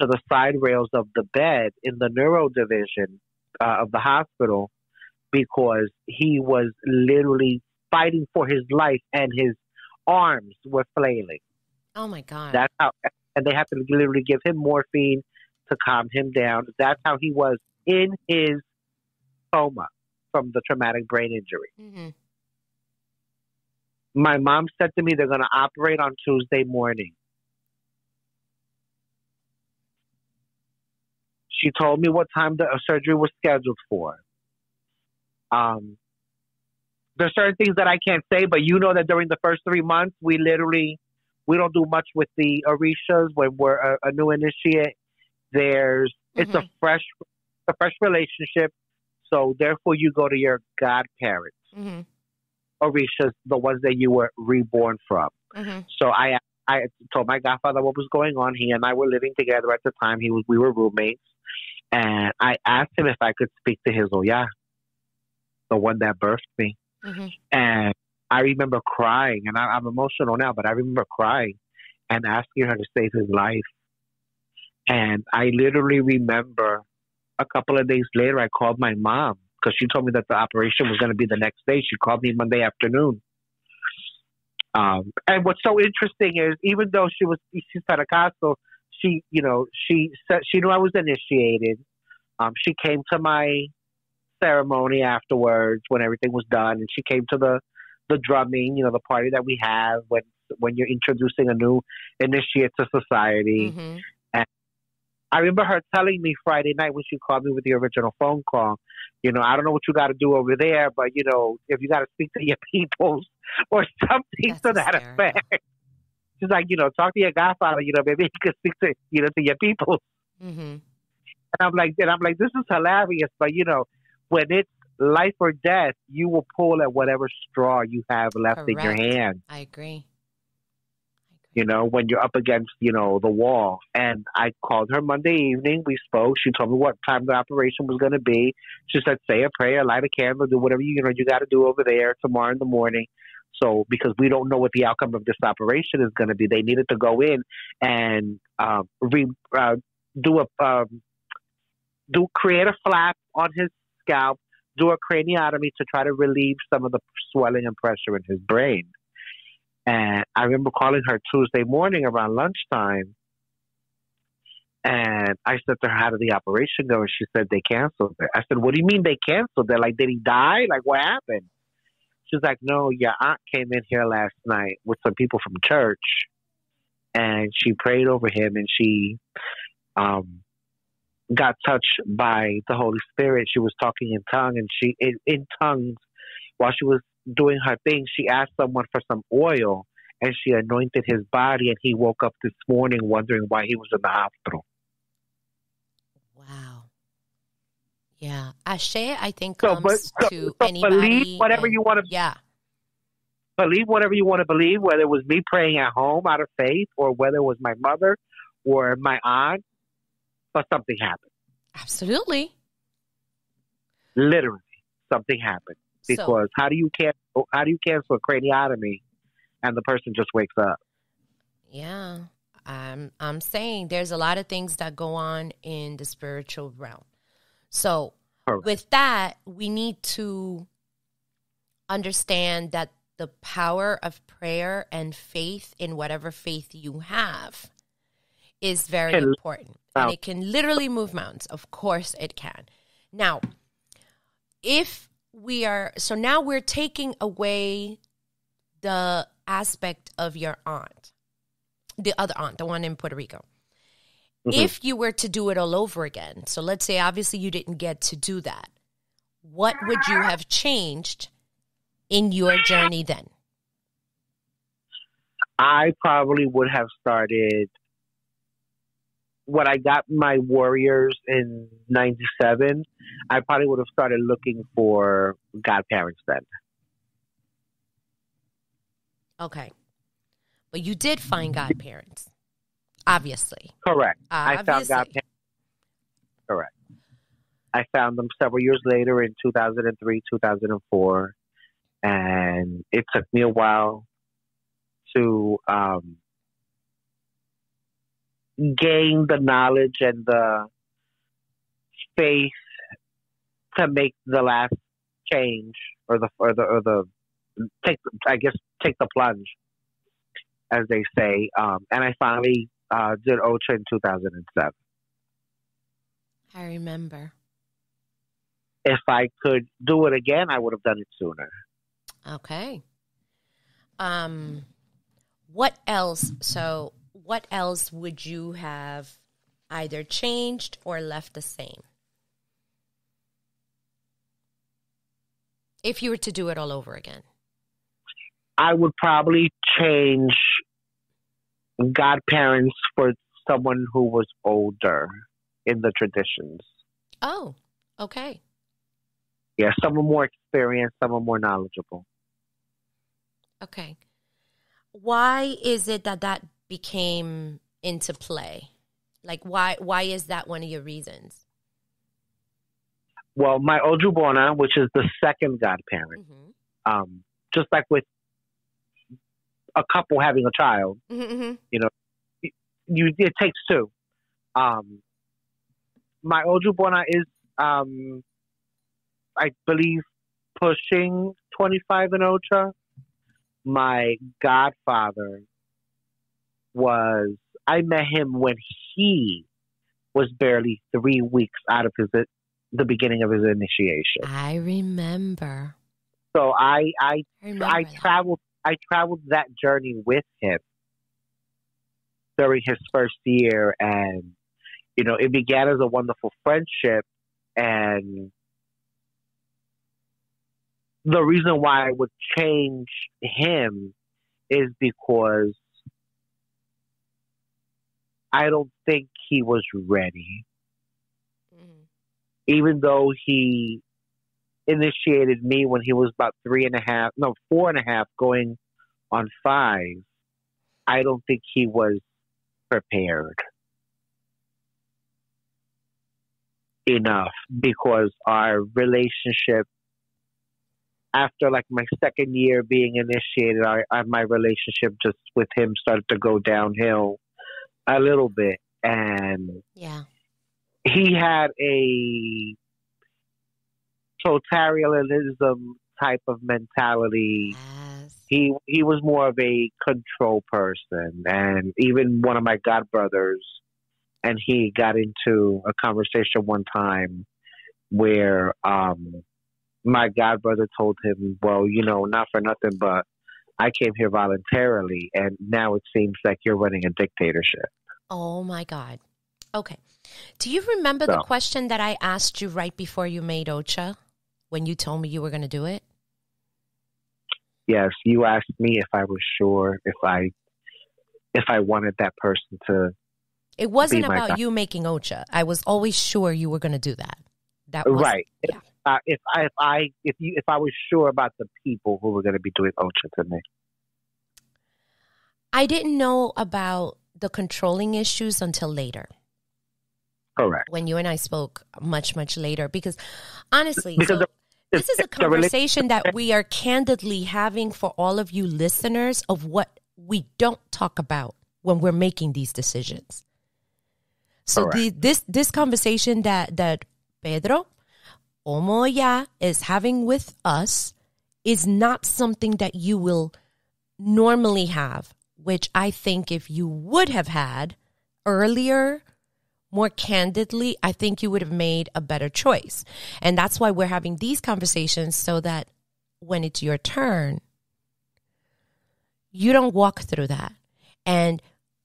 to the side rails of the bed in the neuro division uh, of the hospital because he was literally fighting for his life and his arms were flailing. Oh my God. That's how, and they have to literally give him morphine to calm him down. That's how he was in his coma from the traumatic brain injury. Mm-hmm. My mom said to me they're going to operate on Tuesday morning. She told me what time the surgery was scheduled for. Um, there's certain things that I can't say, but you know that during the first three months, we literally we don't do much with the orishas when we're a, a new initiate. There's mm-hmm. it's a mm-hmm. fresh a fresh relationship, so therefore you go to your godparents, mm-hmm. orishas, the ones that you were reborn from. Mm-hmm. So I I told my godfather what was going on. He and I were living together at the time. He was we were roommates, and I asked him if I could speak to his oya, the one that birthed me. Mm-hmm. And I remember crying, and I, am emotional now, but I remember crying and asking her to save his life. And I literally remember a couple of days later, I called my mom because she told me that the operation was going to be the next day. She called me Monday afternoon. Um, and what's so interesting is even though she was she's Pentecostal, she you know she said she knew I was initiated. Um, she came to my ceremony afterwards when everything was done, and she came to the the drumming, you know, the party that we have when when you're introducing a new initiate to society. Mm-hmm. And I remember her telling me Friday night when she called me with the original phone call, you know, I don't know what you got to do over there, but you know, if you got to speak to your peoples or something That's to that effect. She's like, you know, talk to your godfather, you know, maybe he could speak to you know to your people. Mm-hmm. And I'm like, and I'm like, this is hilarious, but you know, when it's life or death, you will pull at whatever straw you have left Correct. in your hand. I agree. You know, when you're up against, you know, the wall. And I called her Monday evening. We spoke. She told me what time the operation was going to be. She said, say a prayer, light a candle, do whatever you, you know you got to do over there tomorrow in the morning. So, because we don't know what the outcome of this operation is going to be, they needed to go in and uh, re, uh, do a um, do create a flap on his scalp, do a craniotomy to try to relieve some of the swelling and pressure in his brain. And I remember calling her Tuesday morning around lunchtime. And I said to her, How did the operation go? And she said, They canceled it. I said, What do you mean they canceled it? Like, did he die? Like, what happened? She's like, No, your aunt came in here last night with some people from church and she prayed over him and she um got touched by the Holy Spirit. She was talking in tongue and she in, in tongues while she was doing her thing, she asked someone for some oil and she anointed his body and he woke up this morning wondering why he was in the hospital. Wow. Yeah. Ashe, I think comes so, to so anybody. Believe whatever and, you want to Yeah. Believe whatever you want to believe, whether it was me praying at home out of faith or whether it was my mother or my aunt, but something happened. Absolutely. Literally, something happened because so, how do you cancel how do you cancel a craniotomy and the person just wakes up? Yeah. I'm I'm saying there's a lot of things that go on in the spiritual realm. So Correct. with that, we need to understand that the power of prayer and faith in whatever faith you have is very can, important. And it can literally move mountains. Of course it can. Now, if we are so now we're taking away the aspect of your aunt, the other aunt, the one in Puerto Rico. Mm-hmm. If you were to do it all over again, so let's say obviously you didn't get to do that, what would you have changed in your journey then? I probably would have started when I got my Warriors in '97, I probably would have started looking for godparents then. Okay, but you did find godparents, obviously. Correct. Obviously. I found godparents. Correct. I found them several years later in 2003, 2004, and it took me a while to um, gain the knowledge and the faith to make the last change or the or the or the take I guess take the plunge, as they say. Um, and I finally uh, did Ocha in 2007. I remember. If I could do it again, I would have done it sooner. Okay. Um, what else? So what else would you have either changed or left the same? If you were to do it all over again, I would probably change godparents for someone who was older in the traditions. Oh, okay. Yeah, someone more experienced, someone more knowledgeable. Okay. Why is it that that became into play? Like why why is that one of your reasons? Well, my Ojubona, which is the second godparent, mm-hmm. um, just like with a couple having a child, mm-hmm. mm-hmm. you know, you it takes two. Um, my Ojubona is um, I believe, pushing 25 in Ocha. My godfather was, I met him when he was barely three weeks out of his the beginning of his initiation. I remember. So I I I, I that. traveled I traveled that journey with him during his first year and you know it began as a wonderful friendship and the reason why I would change him is because I don't think he was ready Mhm. even though he initiated me when he was about three and a half, no, four and a half, going on five, I don't think he was prepared enough because our relationship, after like my second year being initiated, our, our, my relationship just with him started to go downhill a little bit. And Yeah. he had a totalitarianism type of mentality. Yes. He he was more of a control person, and even one of my godbrothers, and he got into a conversation one time where um, my godbrother told him, "Well, you know, not for nothing, but I came here voluntarily, and now it seems like you're running a dictatorship." Oh my God. Okay. Do you remember the question that I asked you right before you made Ocha when you told me you were going to do it? yes, you asked me if I was sure if I if I wanted that person to It wasn't about God. you making Ocha. I was always sure you were going to do that. That was right. yeah. Uh, if I if I if you if I was sure about the people who were going to be doing Ultra to me, I didn't know about the controlling issues until later correct. when you and I spoke much much later because honestly Because so the- this is a conversation that we are candidly having for all of you listeners of what we don't talk about when we're making these decisions. So the, this this conversation that that Pedro Omo Oya is having with us is not something that you will normally have, which I think if you would have had earlier, more candidly, I think you would have made a better choice. And that's why we're having these conversations so that when it's your turn, you don't walk through that. And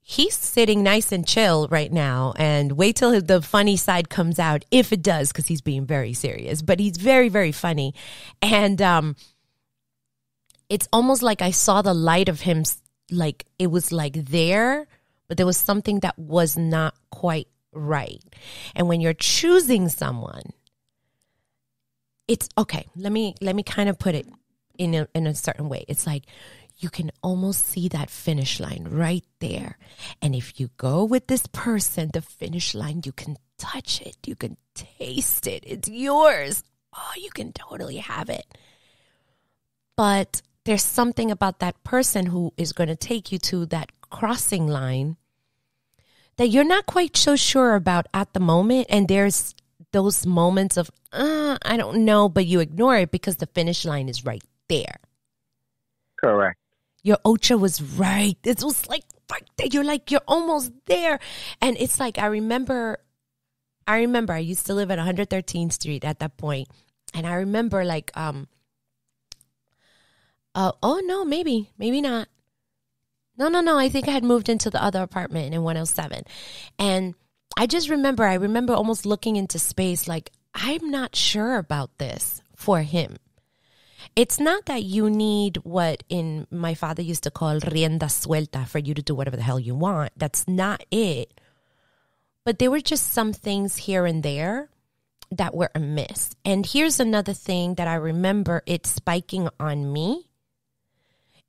he's sitting nice and chill right now and wait till the funny side comes out if it does because he's being very serious but he's very very funny. And um it's almost like i saw the light of him like it was like there but there was something that was not quite right. And when you're choosing someone it's okay let me let me kind of put it in a, in a certain way. It's like you can almost see that finish line right there. And if you go with this person, the finish line, you can touch it, you can taste it, it's yours. Oh, you can totally have it. But there's something about that person who is going to take you to that crossing line that you're not quite so sure about at the moment. And there's those moments of, uh, I don't know, but you ignore it because the finish line is right there Correct. Your ocha was right. It was like right. You're like you're almost there, and it's like I remember. I remember I used to live at 113th Street at that point, and I remember like um. Uh, oh no, maybe maybe not. No, no, no. I think I had moved into the other apartment in 107, and I just remember. I remember almost looking into space, like I'm not sure about this for him it's not that you need what in my father used to call rienda suelta for you to do whatever the hell you want. That's not it. But there were just some things here and there that were amiss. And here's another thing that I remember it spiking on me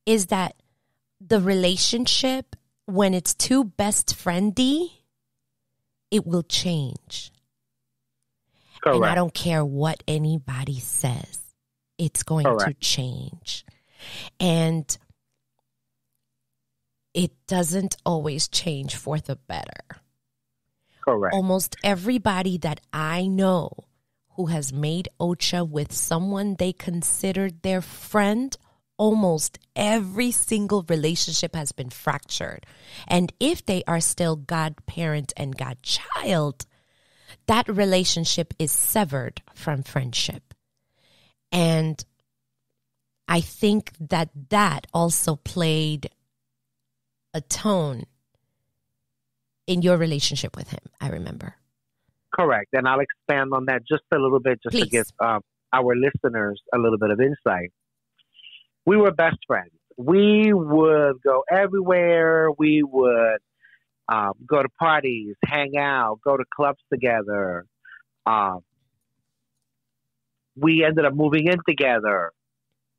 is that the relationship when it's too best friendy, it will change. Correct. And I don't care what anybody says, it's going to change. And it doesn't always change for the better. Correct. Almost everybody that I know who has made Ocha with someone they considered their friend, almost every single relationship has been fractured. And if they are still godparent and godchild, that relationship is severed from friendship. And I think that that also played a tone in your relationship with him, I remember. Correct. And I'll expand on that just a little bit just Please. to give um, our listeners a little bit of insight. We were best friends. We would go everywhere. We would um, go to parties, hang out, go to clubs together. Um, we ended up moving in together.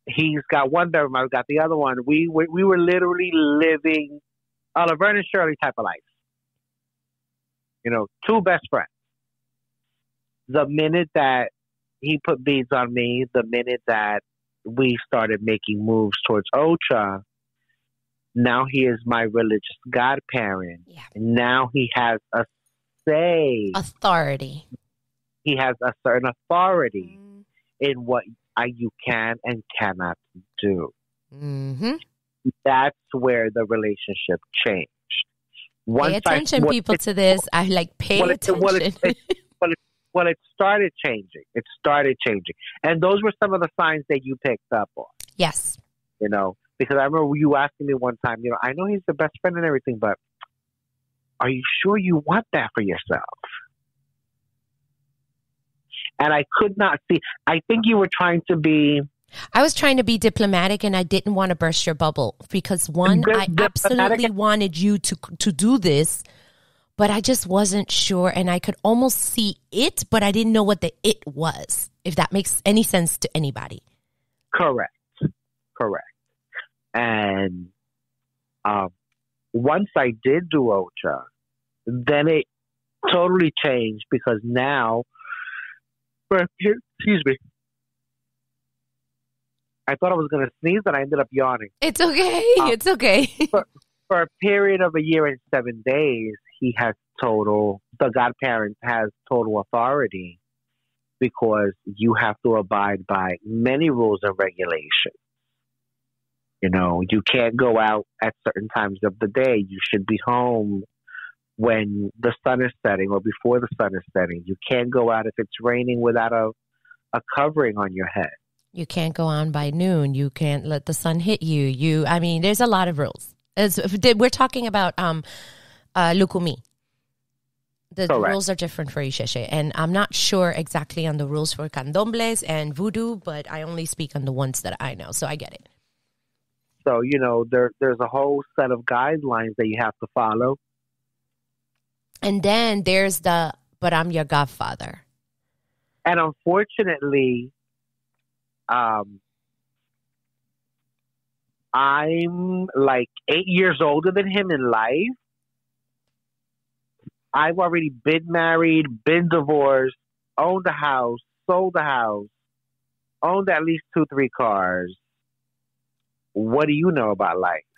He's got one bedroom, I've got the other one. We we, we were literally living a Laverne and Shirley type of life. You know, two best friends. The minute that he put beads on me, the minute that we started making moves towards Ocha, now he is my religious godparent. Yeah. Now he has a say. Authority. He has a certain authority mm. In what you can and cannot do. Mm-hmm. That's where the relationship changed. Once Pay I- attention, well, people, it- to this. I like pay well, it- attention. well, it- well, it, well, it started changing. It started changing, and those were some of the signs that you picked up on. yes. You know, because I remember you asking me one time. You know, I know he's the best friend and everything, but are you sure you want that for yourself? And I could not see. I think you were trying to be I was trying to be diplomatic and I didn't want to burst your bubble because one, I absolutely wanted you to to do this, but I just wasn't sure and I could almost see it, but I didn't know what the it was. If that makes any sense to anybody. Correct. Correct. And um, once I did do OCHA, then it totally changed because now, excuse me, I thought I was going to sneeze and I ended up yawning. It's okay. Uh, it's okay. For a period of a year and seven days, he has total, the godparent has total authority because you have to abide by many rules and regulations. You know, you can't go out at certain times of the day. You should be home when the sun is setting or before the sun is setting. You can't go out if it's raining without a, a covering on your head. you can't go on by noon. You can't let the sun hit you. You, I mean, there's a lot of rules. It's, we're talking about um, uh, Lukumi. The, the Correct. rules are different for Isheshe, and I'm not sure exactly on the rules for candombles and voodoo, but I only speak on the ones that I know, so I get it. So, you know, there, there's a whole set of guidelines that you have to follow. And then there's the, but I'm your godfather. And unfortunately, um, I'm like eight years older than him in life. I've already been married, been divorced, owned a house, sold a house, owned at least two, three cars. What do you know about life?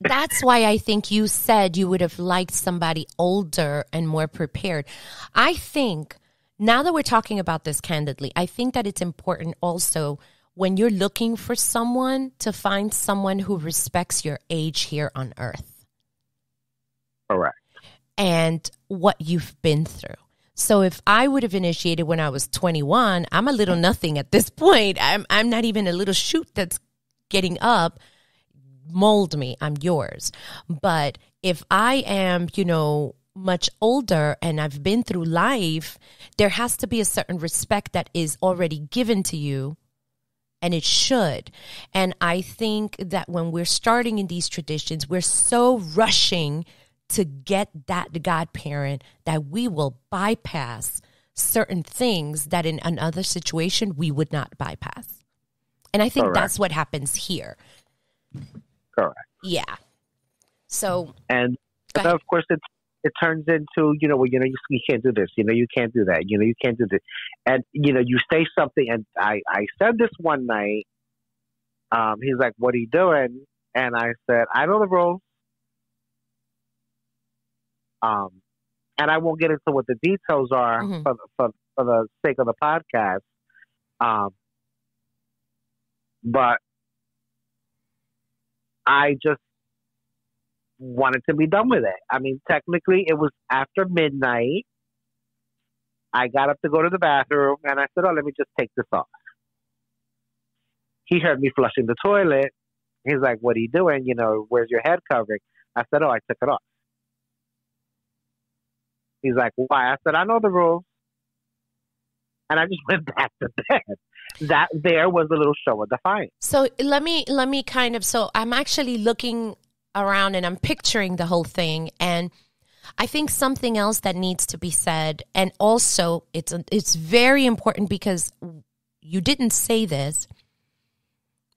That's why I think you said you would have liked somebody older and more prepared. I think now that we're talking about this candidly, I think that it's important also when you're looking for someone to find someone who respects your age here on earth Correct. and what you've been through. So if I would have initiated when I was 21, I'm a little nothing at this point. I'm I'm not even a little shoot that's getting up. Mold me, I'm yours. But if I am, you know, much older and I've been through life, there has to be a certain respect that is already given to you and it should. And I think that when we're starting in these traditions, we're so rushing to get that godparent that we will bypass certain things that in another situation we would not bypass. And I think that's what happens here. Correct. Yeah. So, And of course, it it turns into you know well you know you, you can't do this you know you can't do that you know you can't do this and you know you say something and I I said this one night. Um, he's like, "What are you doing?" And I said, "I know the rules." Um, and I won't get into what the details are Mhm. for, for for the sake of the podcast. Um, but I just wanted to be done with it. I mean, technically, it was after midnight. I got up to go to the bathroom and I said, Oh, let me just take this off. He heard me flushing the toilet. He's like, What are you doing? You know, where's your head covering? I said, Oh, I took it off. He's like, Why? I said, I know the rules. And I just went back to bed. That there was a little show of defiance. So let me let me kind of so I'm actually looking around and I'm picturing the whole thing and I think something else that needs to be said and also it's it's very important because you didn't say this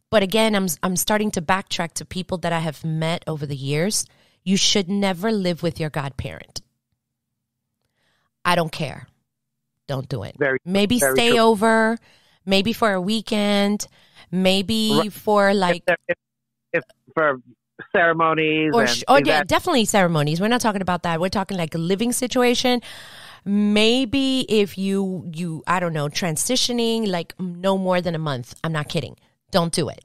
but again I'm I'm starting to backtrack to people that I have met over the years. You should never live with your godparent. I don't care. Don't do it. Very maybe very stay true. over maybe for a weekend maybe Right. for like if, if, if for ceremonies or sh- oh yeah, definitely ceremonies. We're not talking about that. We're talking like a living situation. Maybe if you you I don't know transitioning like no more than a month. I'm not kidding. Don't do it.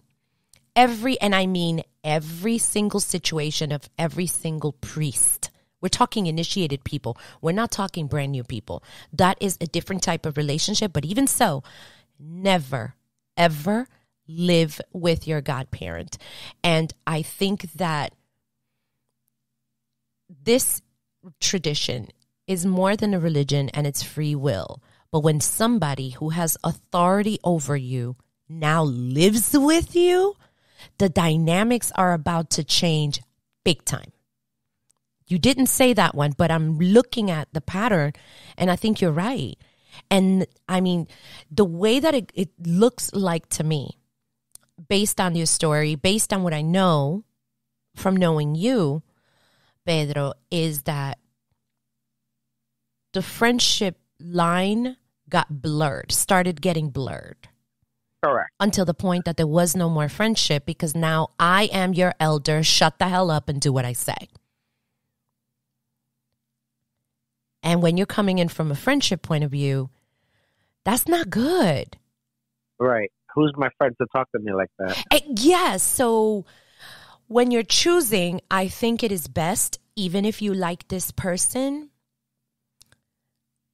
Every and I mean every single situation of every single priest. We're talking initiated people. We're not talking brand new people. That is a different type of relationship. But even so, never, ever live with your godparent. And I think that this tradition is more than a religion and it's free will. But when somebody who has authority over you now lives with you, the dynamics are about to change big time. You didn't say that one, but I'm looking at the pattern and I think you're right. And I mean, the way that it, it looks like to me, based on your story, based on what I know from knowing you, Pedro, is that the friendship line got blurred, started getting blurred correct. until the point that there was no more friendship because now I am your elder. Shut the hell up and do what I say. And when you're coming in from a friendship point of view, that's not good. Right. Who's my friend to talk to me like that? Eh, Yes. So when you're choosing, I think it is best, even if you like this person,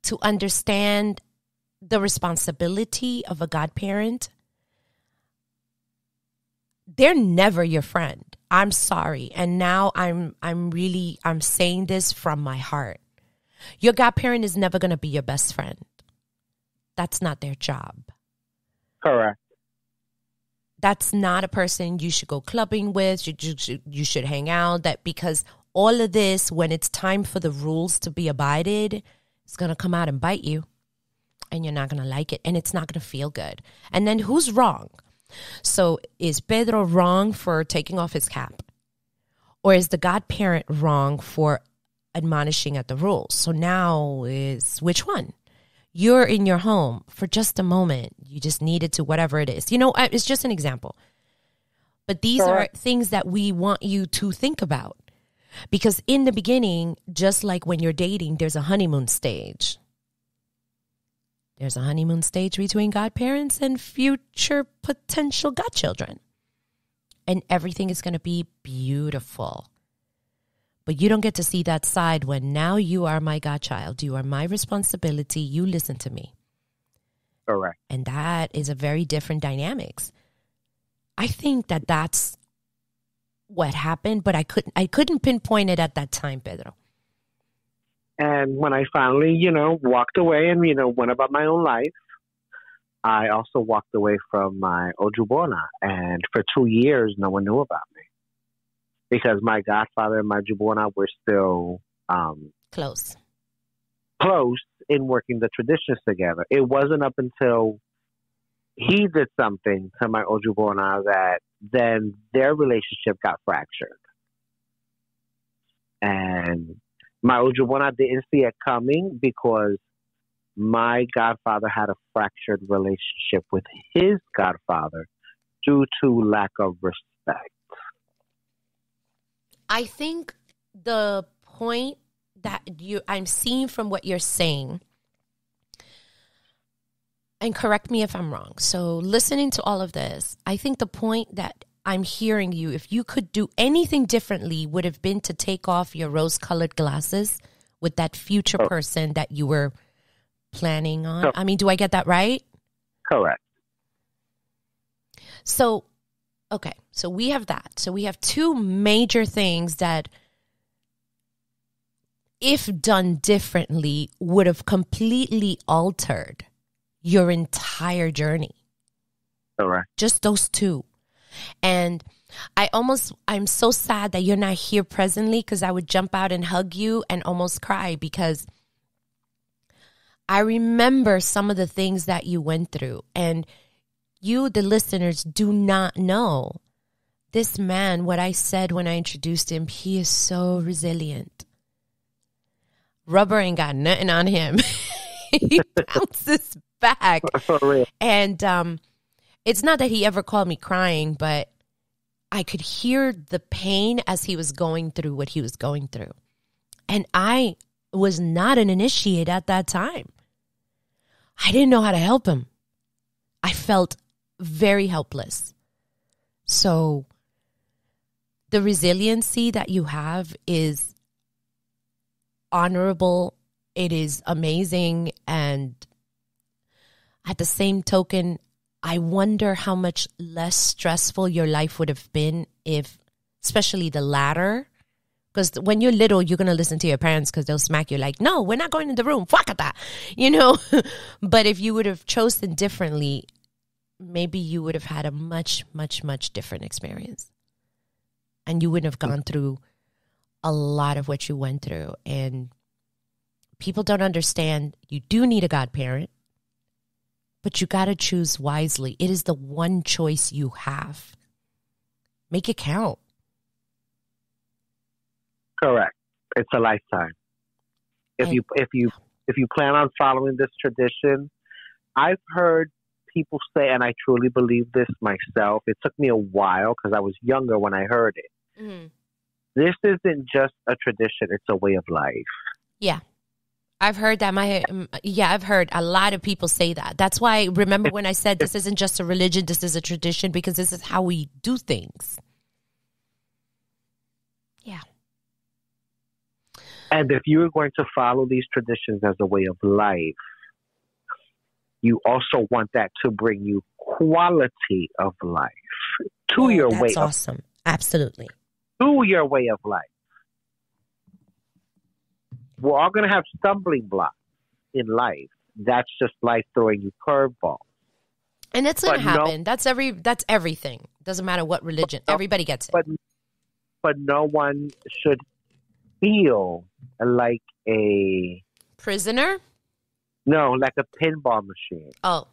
to understand the responsibility of a godparent. They're never your friend. I'm sorry. And now I'm I'm really I'm saying this from my heart. Your godparent is never going to be your best friend. That's not their job Correct. that's not a person you should go clubbing with. You, you, should- you should hang out. That because all of this, when it's time for the rules to be abided, it's gonna come out and bite you, and you're not gonna like it, and it's not gonna feel good. And then who's wrong? So is Pedro wrong for taking off his cap, or is the godparent wrong for admonishing at the rules? So now is which one? You're in your home for just a moment. You just needed to, whatever it is. You know, it's just an example. But these Correct. are things that we want you to think about. Because in the beginning, just like when you're dating, there's a honeymoon stage. There's a honeymoon stage between godparents and future potential godchildren. And everything is going to be beautiful. But you don't get to see that side when now you are my godchild. You are my responsibility. You listen to me. Correct. And that is a very different dynamics. I think that that's what happened, but I couldn't I couldn't pinpoint it at that time, Pedro. And when I finally, you know, walked away and, you know, went about my own life, I also walked away from my Ojubona. And for two years, no one knew about me because my godfather and my Jubona were still um, Close. close in working the traditions together. It wasn't up until he did something to my Ojubona that then their relationship got fractured. And my Ojubona didn't see it coming because my godfather had a fractured relationship with his godfather due to lack of respect. I think the point that you I'm seeing from what you're saying and correct me if I'm wrong. So, listening to all of this, I think the point that I'm hearing you, if you could do anything differently, would have been to take off your rose colored glasses with that future oh. person that you were planning on. I mean, do I get that right? Correct. So, okay, so we have that. So we have two major things that, if done differently, would have completely altered your entire journey. Correct. Just those two. And I almost, I'm so sad that you're not here presently because I would jump out and hug you and almost cry because I remember some of the things that you went through. And you, the listeners, do not know this man, what I said when I introduced him, he is so resilient. Rubber ain't got nothing on him. he bounces back. And um, it's not that he ever called me crying, but I could hear the pain as he was going through what he was going through. And I was not an initiate at that time. I didn't know how to help him. I felt very helpless. So, the resiliency that you have is honorable, it is amazing. And at the same token, I wonder how much less stressful your life would have been if, especially the latter, because when you're little, you're going to listen to your parents because they'll smack you like, no, we're not going in the room. Fuck that. You know? but if you would have chosen differently, maybe you would have had a much, much, much different experience. And you wouldn't have gone through a lot of what you went through. And people don't understand you do need a godparent, but you got to choose wisely. It is the one choice you have. Make it count. Correct. It's a lifetime. If and, you if you if you plan on following this tradition, I've heard people say, and I truly believe this myself. It took me a while because I was younger when I heard it. Mm-hmm. This isn't just a tradition; it's a way of life. Yeah, I've heard that. My um, yeah, I've heard a lot of people say that. That's why remember when I said this isn't just a religion; this is a tradition because this is how we do things. Yeah. And if you are going to follow these traditions as a way of life, you also want that to bring you quality of life to oh, your way. Of life. That's awesome. Absolutely. To your way of life. We're all going to have stumbling blocks in life. That's just life throwing you curveballs. And that's going to happen. No, that's every. That's everything. Doesn't matter what religion. Everybody gets it. But but no one should feel like a prisoner. No, like a pinball machine. Oh.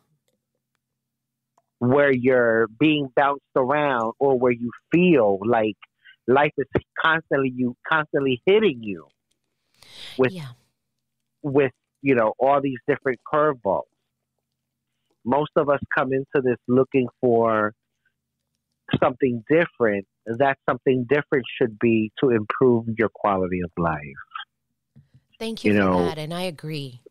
Where you're being bounced around or where you feel like life is constantly you constantly hitting you with yeah. with you know all these different curveballs. Most of us come into this looking for something different. That something different should be to improve your quality of life. Thank you, you for know, that, and I agree.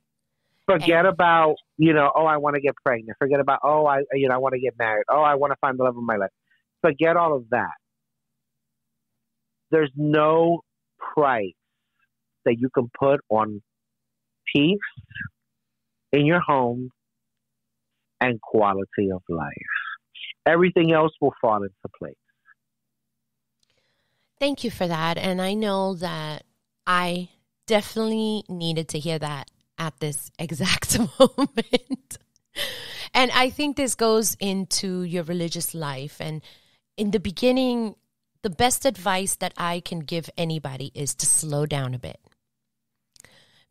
Forget and, about you know, oh, I want to get pregnant. Forget about oh, I you know, I want to get married. Oh, I want to find the love of my life. Forget all of that. There's no price that you can put on peace in your home and quality of life. Everything else will fall into place. Thank you for that. And I know that I definitely needed to hear that at this exact moment. and I think this goes into your religious life. And in the beginning, the best advice that I can give anybody is to slow down a bit.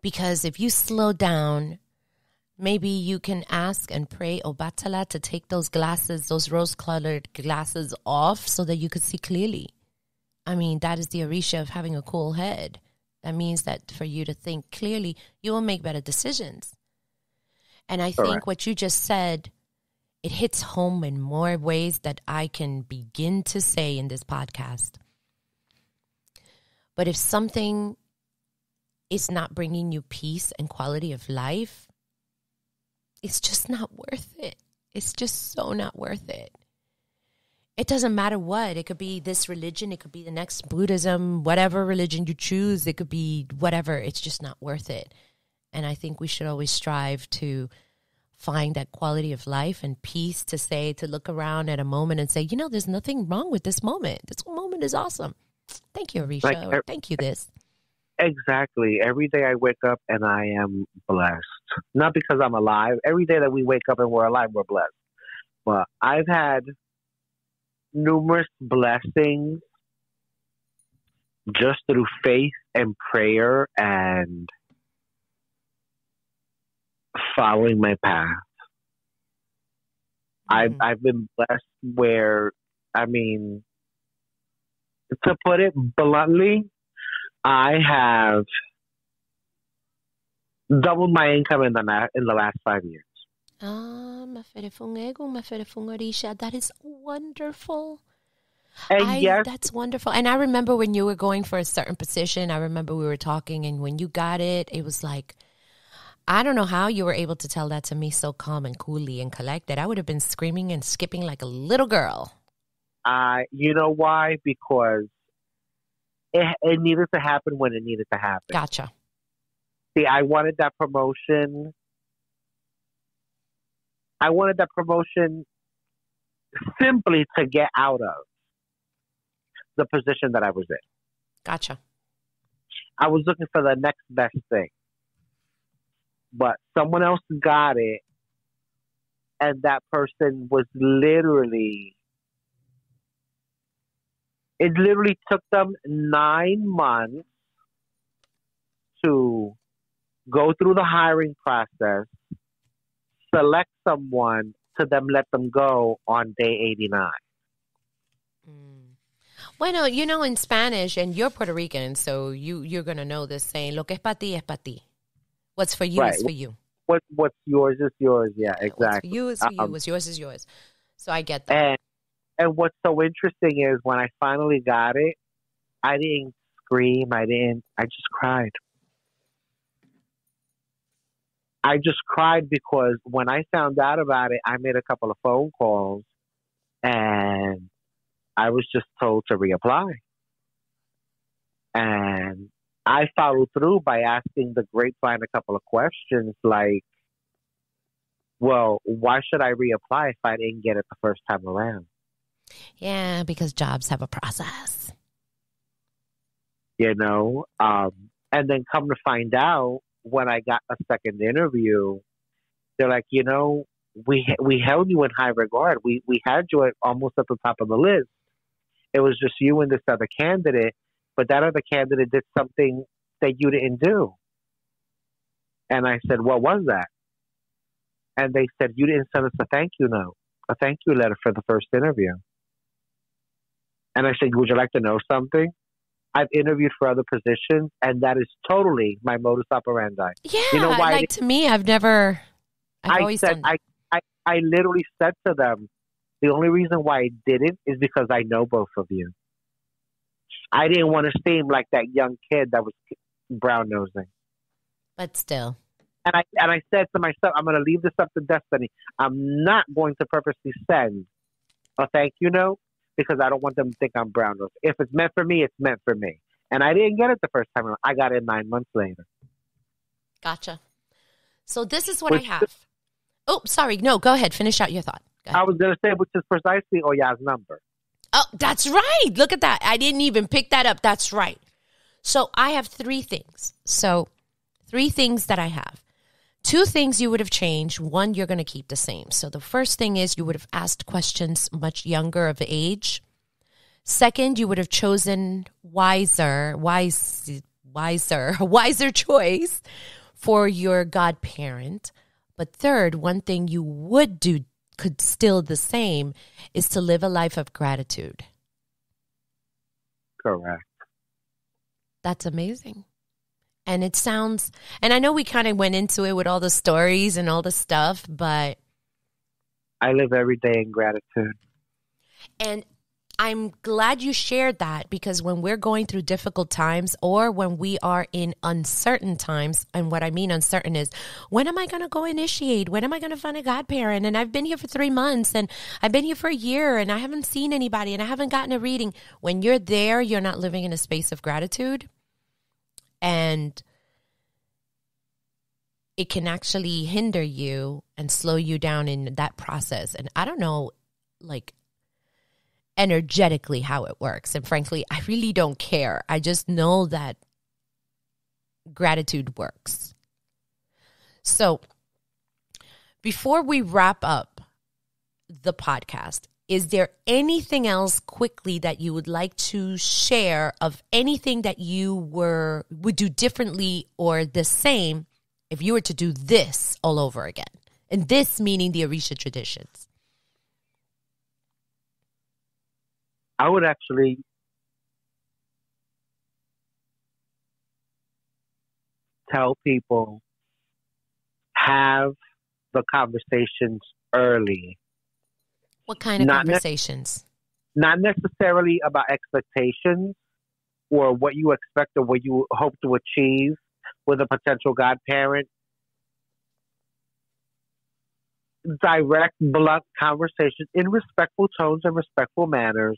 Because if you slow down, maybe you can ask and pray oh, Obatala to take those glasses, those rose colored glasses off so that you could see clearly. I mean, that is the Orisha of having a cool head. That means that for you to think clearly, you will make better decisions. And I think what you just said, it hits home in more ways that I can begin to say in this podcast. But if something is not bringing you peace and quality of life, it's just not worth it. It's just so not worth it. It doesn't matter what. It could be this religion, it could be the next Buddhism, whatever religion you choose, it could be whatever. It's just not worth it. And I think we should always strive to find that quality of life and peace to say, to look around at a moment and say, you know, there's nothing wrong with this moment. This moment is awesome. Thank you, Orisha. Like, er, thank you, this. Exactly. Every day I wake up and I am blessed. Not because I'm alive. Every day that we wake up and we're alive, we're blessed. But I've had numerous blessings just through faith and prayer and following my path. Mm-hmm. I've I've been blessed where I mean to put it bluntly, I have doubled my income in the in the last five years. Ah, That is wonderful. And I, yes, that's wonderful. And I remember when you were going for a certain position. I remember we were talking, and when you got it, it was like, I don't know how you were able to tell that to me so calm and coolly and collected. I would have been screaming and skipping like a little girl. Uh, you know why? Because it, it needed to happen when it needed to happen. Gotcha. See, I wanted that promotion. I wanted that promotion simply to get out of the position that I was in. Gotcha. I was looking for the next best thing. But someone else got it, and that person was literally it literally took them nine months to go through the hiring process, select someone, to them let them go on day 89. Mm. Bueno, you know, in Spanish, and you're Puerto Rican, so you, you're going to know this saying, lo que es para ti es para ti. What's for you right. is for you. What, what's yours is yours. Yeah, exactly. You is for um, you. What's yours is yours. So I get that. And and what's so interesting is when I finally got it, I didn't scream. I didn't. I just cried. I just cried because when I found out about it, I made a couple of phone calls and I was just told to reapply. And I followed through by asking the grapevine a couple of questions like, well, why should I reapply if I didn't get it the first time around? Yeah, because jobs have a process. You know, um, and then come to find out when I got a second interview, they're like, you know, we we held you in high regard. We we had you at, almost at the top of the list. It was just you and this other candidate, but that other candidate did something that you didn't do. And I said, what was that? And they said, you didn't send us a thank you note, a thank you letter for the first interview. And I said, Would you like to know something? I've interviewed for other positions, and that is totally my modus operandi. Yeah, you know why? Like to me, I've never. I've I always said, done. I, I, I literally said to them, the only reason why I didn't is because I know both of you. I didn't want to seem like that young kid that was brown nosing. But still. And I and I said to myself, I'm going to leave this up to destiny. I'm not going to purposely send a thank you note because I don't want them to think I'm brown nose. If it's meant for me, it's meant for me. And I didn't get it the first time around. I got it nine months later. Gotcha. So this is what which I have. oh, sorry. No, go ahead. Finish out your thought. I was going to say, which is precisely Oya's number. Oh, that's right. Look at that. I didn't even pick that up. That's right. So I have three things. So three things that I have. Two things you would have changed. One, you're going to keep the same. So the first thing is you would have asked questions much younger of age. Second, you would have chosen wiser, wise, wiser, wiser choice for your godparent. But third, one thing you would do could still the same is to live a life of gratitude. Correct. That's amazing. And it sounds, and I know we kind of went into it with all the stories and all the stuff, but I live every day in gratitude. And I'm glad you shared that because when we're going through difficult times or when we are in uncertain times, and what I mean uncertain is when am I going to go initiate? When am I going to find a godparent? And I've been here for three months and I've been here for a year and I haven't seen anybody and I haven't gotten a reading. When you're there, you're not living in a space of gratitude. And it can actually hinder you and slow you down in that process. And I don't know, like, energetically how it works. And frankly, I really don't care. I just know that gratitude works. So, before we wrap up the podcast, is there anything else quickly that you would like to share of anything that you were would do differently or the same if you were to do this all over again? And this meaning the Orisha traditions. I would actually tell people have the conversations early. What kind of not conversations? Ne- not necessarily about expectations or what you expect or what you hope to achieve with a potential godparent. Direct, blunt conversations in respectful tones and respectful manners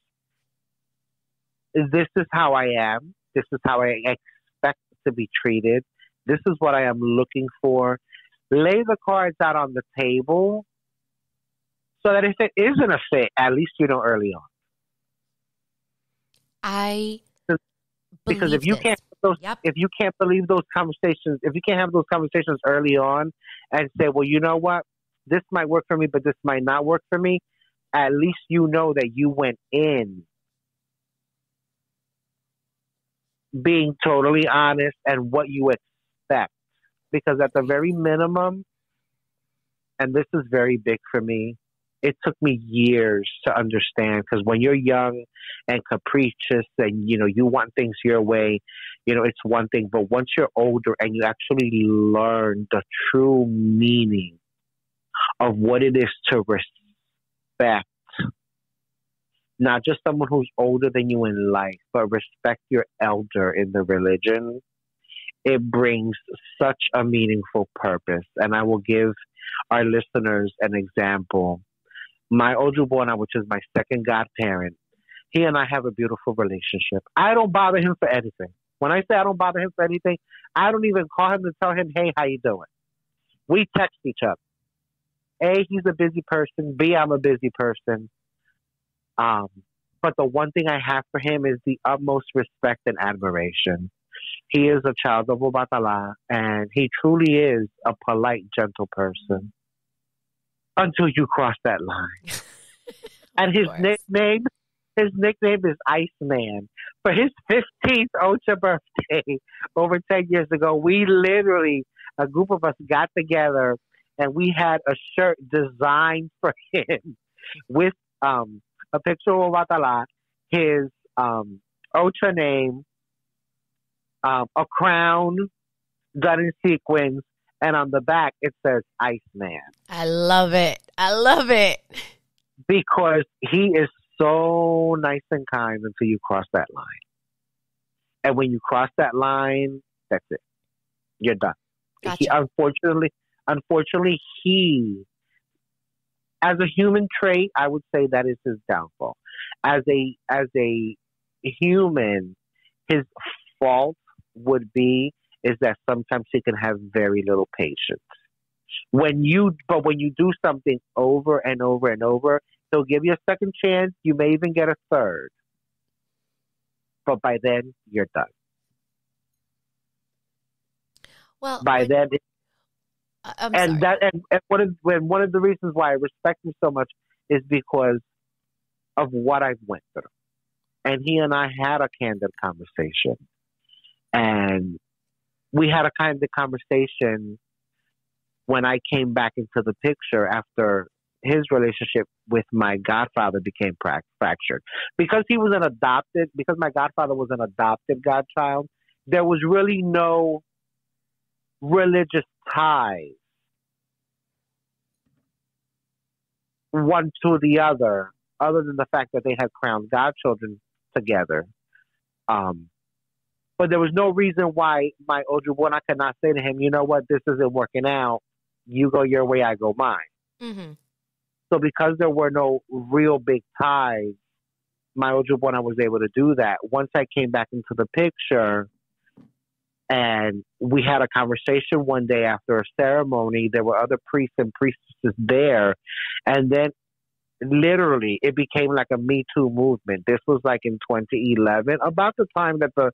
this is how I am. This is how I expect to be treated. This is what I am looking for. Lay the cards out on the table so that if it isn't a fit, at least you know early on. I because if you this. can't those, yep. if you can't believe those conversations, if you can't have those conversations early on and say, well, you know what, this might work for me, but this might not work for me. At least you know that you went in being totally honest and what you expect. Because at the very minimum, and this is very big for me, it took me years to understand because when you're young and capricious and you know you want things your way you know it's one thing but once you're older and you actually learn the true meaning of what it is to respect not just someone who's older than you in life, but respect your elder in the religion, it brings such a meaningful purpose. And I will give our listeners an example. My Ojubona, which is my second godparent, he and I have a beautiful relationship. I don't bother him for anything. When I say I don't bother him for anything, I don't even call him to tell him, hey, how you doing? We text each other. A, he's a busy person. B, I'm a busy person. Um, but the one thing I have for him is the utmost respect and admiration. He is a child of Obatala, and he truly is a polite, gentle person until you cross that line. and his nickname, his nickname is Iceman. For his 15th Ocha birthday over 10 years ago, we literally, a group of us got together and we had a shirt designed for him with um, a picture of Watala, his um, Ocha name, um, a crown done in sequins, and on the back it says Iceman. I love it. I love it. Because he is so nice and kind until you cross that line. And when you cross that line, that's it. You're done. Gotcha. He, unfortunately, unfortunately, he as a human trait, I would say that is his downfall. As a as a human, his fault would be is that sometimes he can have very little patience. When you but when you do something over and over and over, he'll give you a second chance. You may even get a third. But by then, you're done. Well, by then, I'm and sorry. that and, and one of when one of the reasons why I respect him so much is because of what I've went through. And he and I had a candid conversation. And we had a kind of conversation when I came back into the picture after his relationship with my godfather became fractured. Because he was an adopted, because my godfather was an adopted godchild, there was really no religious ties one to the other other than the fact that they had crowned godchildren together. Um, but there was no reason why my Ojubona could not say to him, you know what, this isn't working out. You go your way, I go mine. Mm-hmm. So because there were no real big ties, my Ojubona was able to do that. Once I came back into the picture and we had a conversation one day after a ceremony, there were other priests and priestesses there. And then literally it became like a Me Too movement. This was like in 2011, about the time that the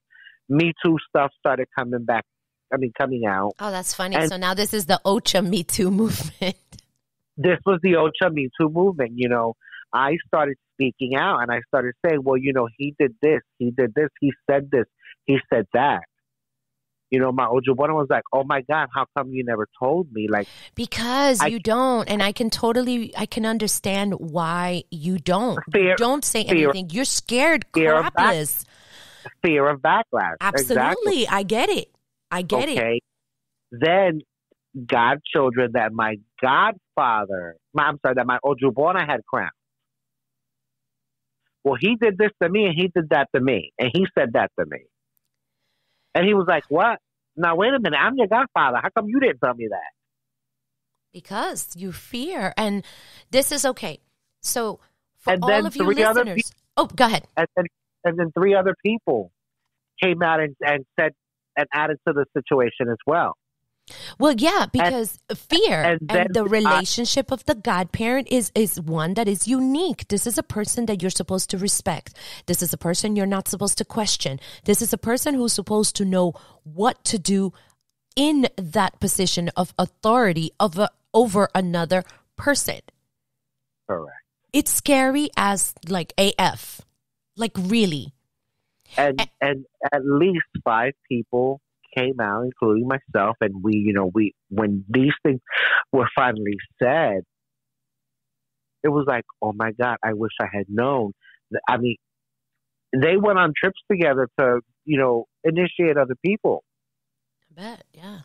Me Too stuff started coming back. I mean, coming out. Oh, that's funny. And so now this is the Ocha Me Too movement. This was the Ocha Me Too movement. You know, I started speaking out and I started saying, well, you know, he did this, he did this, he said this, he said that. You know, my Ojubona was like, "Oh my God, how come you never told me?" Like because I, you don't, and I can totally, I can understand why you don't. Fear, you don't say fear, anything. You're scared, fear crapless. Fear of backlash. Absolutely, exactly. I get it. I get okay. it. Then godchildren that my godfather, my, I'm sorry, that my Ojubona had crowned. Well, he did this to me and he did that to me and he said that to me. And he was like, What? Now, wait a minute. I'm your godfather. How come you didn't tell me that? Because you fear. And this is okay. So, for and all of you listeners. Oh, go ahead. And then, and then three other people came out and, and said and added to the situation as well. Well, yeah, because and, fear and, and the relationship of the godparent is is one that is unique. This is a person that you're supposed to respect. This is a person you're not supposed to question. This is a person who's supposed to know what to do in that position of authority of a, over another person. Correct. It's scary as like AF. Like really. And and, and at least five people came out, including myself, and we, you know, we when these things were finally said, it was like, oh my god, I wish I had known. I mean, they went on trips together to, you know, initiate other people. I bet, yeah.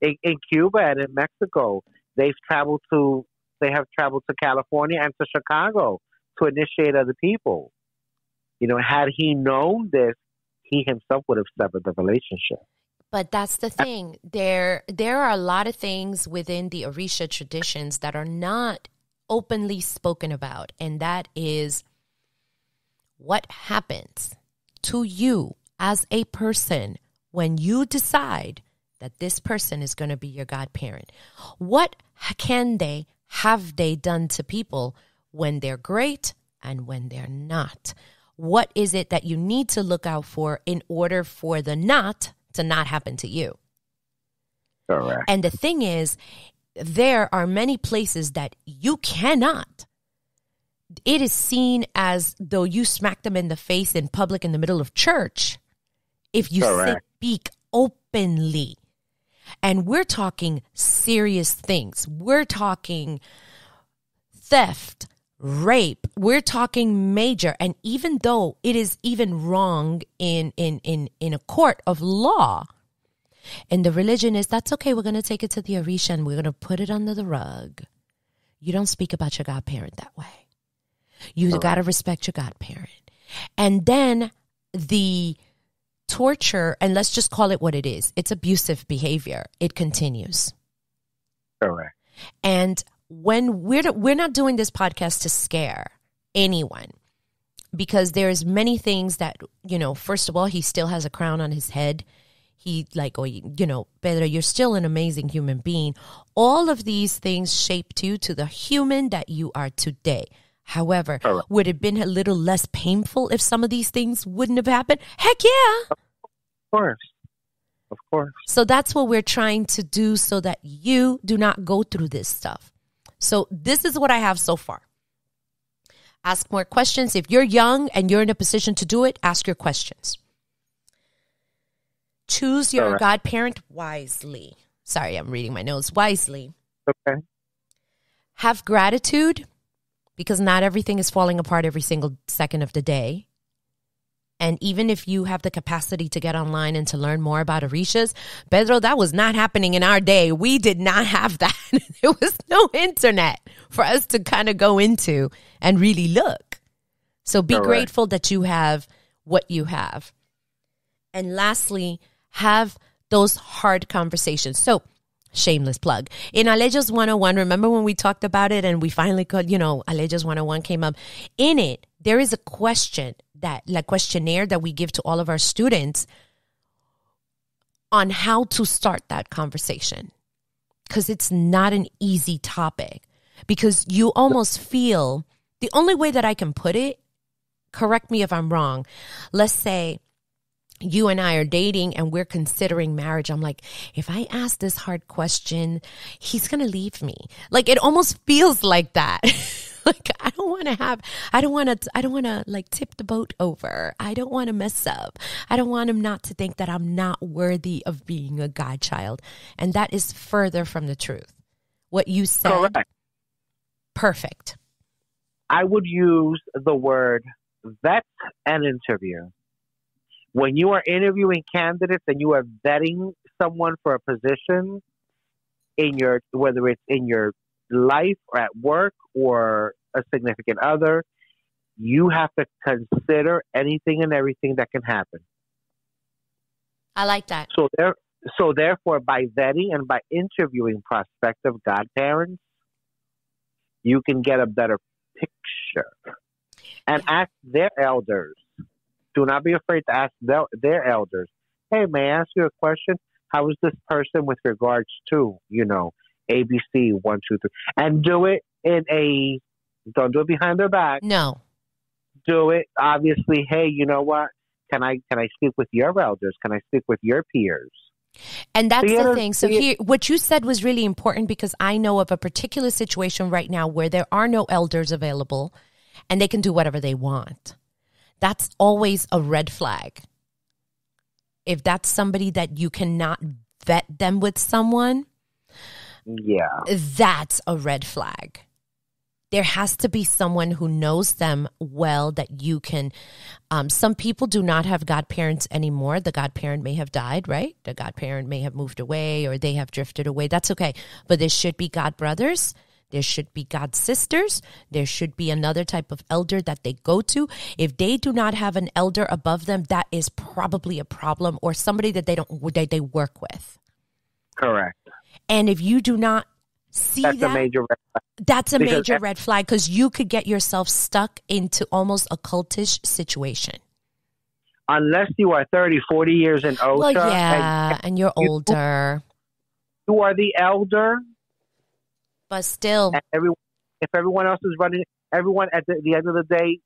In, in Cuba and in Mexico, they've traveled to, they have traveled to California and to Chicago to initiate other people. You know, had he known this, he himself would have severed the relationship. But that's the thing. There there are a lot of things within the Orisha traditions that are not openly spoken about, and that is what happens to you as a person when you decide that this person is going to be your godparent. What can they have they done to people when they're great and when they're not? What is it that you need to look out for in order for the not to not happen to you. Correct. And the thing is, there are many places that you cannot. It is seen as though you smack them in the face in public in the middle of church if you speak openly. And we're talking serious things. We're talking theft, rape we're talking major. And even though it is even wrong in in in in a court of law and the religion is that's okay we're going to take it to the orisha and we're going to put it under the rug you don't speak about your godparent that way. You got to respect your godparent. And then the torture and let's just call it what it is it's abusive behavior. It continues. Correct. And when we're we're not doing this podcast to scare anyone because there's many things that you know first of all he still has a crown on his head. He like oh you know pedro you're still an amazing human being. All of these things shaped you to the human that you are today. However right. would it have been a little less painful if some of these things wouldn't have happened? Heck yeah. Of course. Of course. So that's what we're trying to do so that you do not go through this stuff so this is what I have so far. Ask more questions. If you're young and you're in a position to do it, ask your questions. Choose your right. godparent wisely. Sorry, I'm reading my notes wisely. Okay. Have gratitude because not everything is falling apart every single second of the day. And even if you have the capacity to get online and to learn more about Orishas, Pedro, that was not happening in our day. We did not have that. there was no internet for us to kind of go into and really look. So be Correct. grateful that you have what you have. And lastly, have those hard conversations. So, shameless plug. In Aleyo's 101, remember when we talked about it and we finally got, you know, Aleyo's 101 came up. In it, there is a question that, like questionnaire that we give to all of our students on how to start that conversation. Because it's not an easy topic. Because you almost feel the only way that I can put it, correct me if I'm wrong. Let's say you and I are dating and we're considering marriage. I'm like, if I ask this hard question, he's going to leave me. Like it almost feels like that. like I don't want to have I don't want to I don't want to like tip the boat over. I don't want to mess up. I don't want him not to think that I'm not worthy of being a godchild. And that is further from the truth. What you said Correct. perfect. I would use the word vet and interview. When you are interviewing candidates and you are vetting someone for a position in your whether it's in your life or at work or a significant other, you have to consider anything and everything that can happen. I like that. So there so therefore by vetting and by interviewing prospective godparents, you can get a better picture. And ask their elders. Do not be afraid to ask their, their elders. Hey, may I ask you a question? How is this person with regards to, you know, ABC one, two, three? And do it in a don't do it behind their back. No. Do it obviously, hey, you know what? Can I can I speak with your elders? Can I speak with your peers? And that's the thing. So thea- here, what you said was really important because I know of a particular situation right now where there are no elders available and they can do whatever they want. That's always a red flag. If that's somebody that you cannot vet them with someone, Yeah. that's a red flag. There has to be someone who knows them well that you can. Um, some people do not have godparents anymore. The godparent may have died, right? The godparent may have moved away or they have drifted away. That's okay. But there should be god brothers. There should be god sisters. There should be another type of elder that they go to. If they do not have an elder above them, that is probably a problem or somebody that they don't that they work with. Correct. And if you do not see That's that, a major red flag. that's a because major red flag because you could get yourself stuck into almost a cultish situation. unless you are 30, 40 years in Ocha well, and yeah, and you're you- older, you are the elder, but still, everyone, if everyone else is running, everyone at the, the end of the day,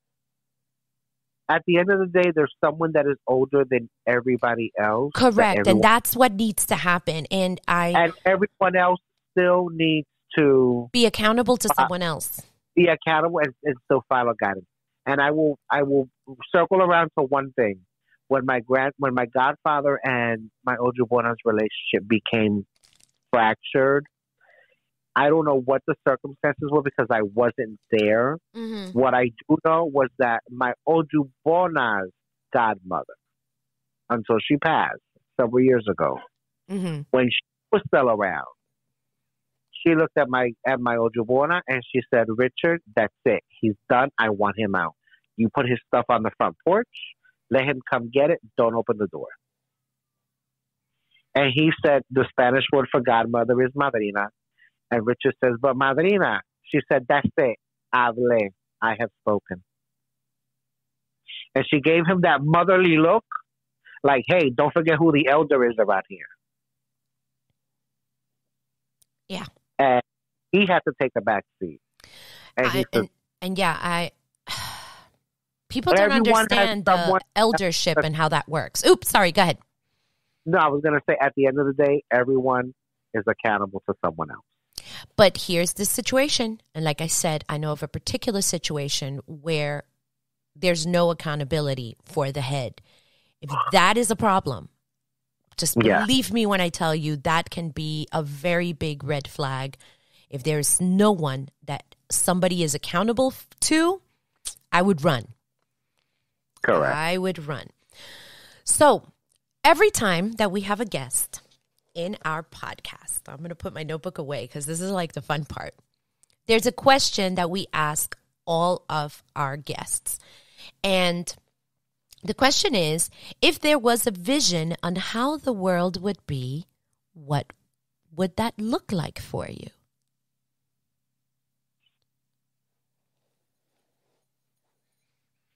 at the end of the day, there's someone that is older than everybody else. that correct, everyone- and that's what needs to happen. And I and everyone else still needs to be accountable to someone else. be accountable and, and still follow guidance. And I will, I will circle around to one thing. When my grand, when my godfather and my Ojubona's relationship became fractured, I don't know what the circumstances were because I wasn't there. Mm-hmm. What I do know was that my Ojubona's godmother, until she passed several years ago, Mm-hmm. when she was still around, she looked at my at my Ojubona and she said, "Richard, that's it. He's done. I want him out. You put his stuff on the front porch. Let him come get it. Don't open the door." And he said, the Spanish word for godmother is madrina. And Richard says, "But madrina," she said, "That's it. Hable. I have spoken." And she gave him that motherly look, like, "Hey, don't forget who the elder is around here." Yeah. And he had to take a back seat. And I, and, and yeah, I people don't understand the eldership and how that works. Oops, sorry. Go ahead. no, I was going to say at the end of the day, everyone is accountable to someone else. But here's the situation. And like I said, I know of a particular situation where there's no accountability for the head. If that is a problem, just Yeah. believe me when I tell you that can be a very big red flag. If there's no one that somebody is accountable to, I would run. Correct. I would run. So every time that we have a guest in our podcast, I'm going to put my notebook away because this is like the fun part. There's a question that we ask all of our guests. And the question is if there was a vision on how the world would be, what would that look like for you?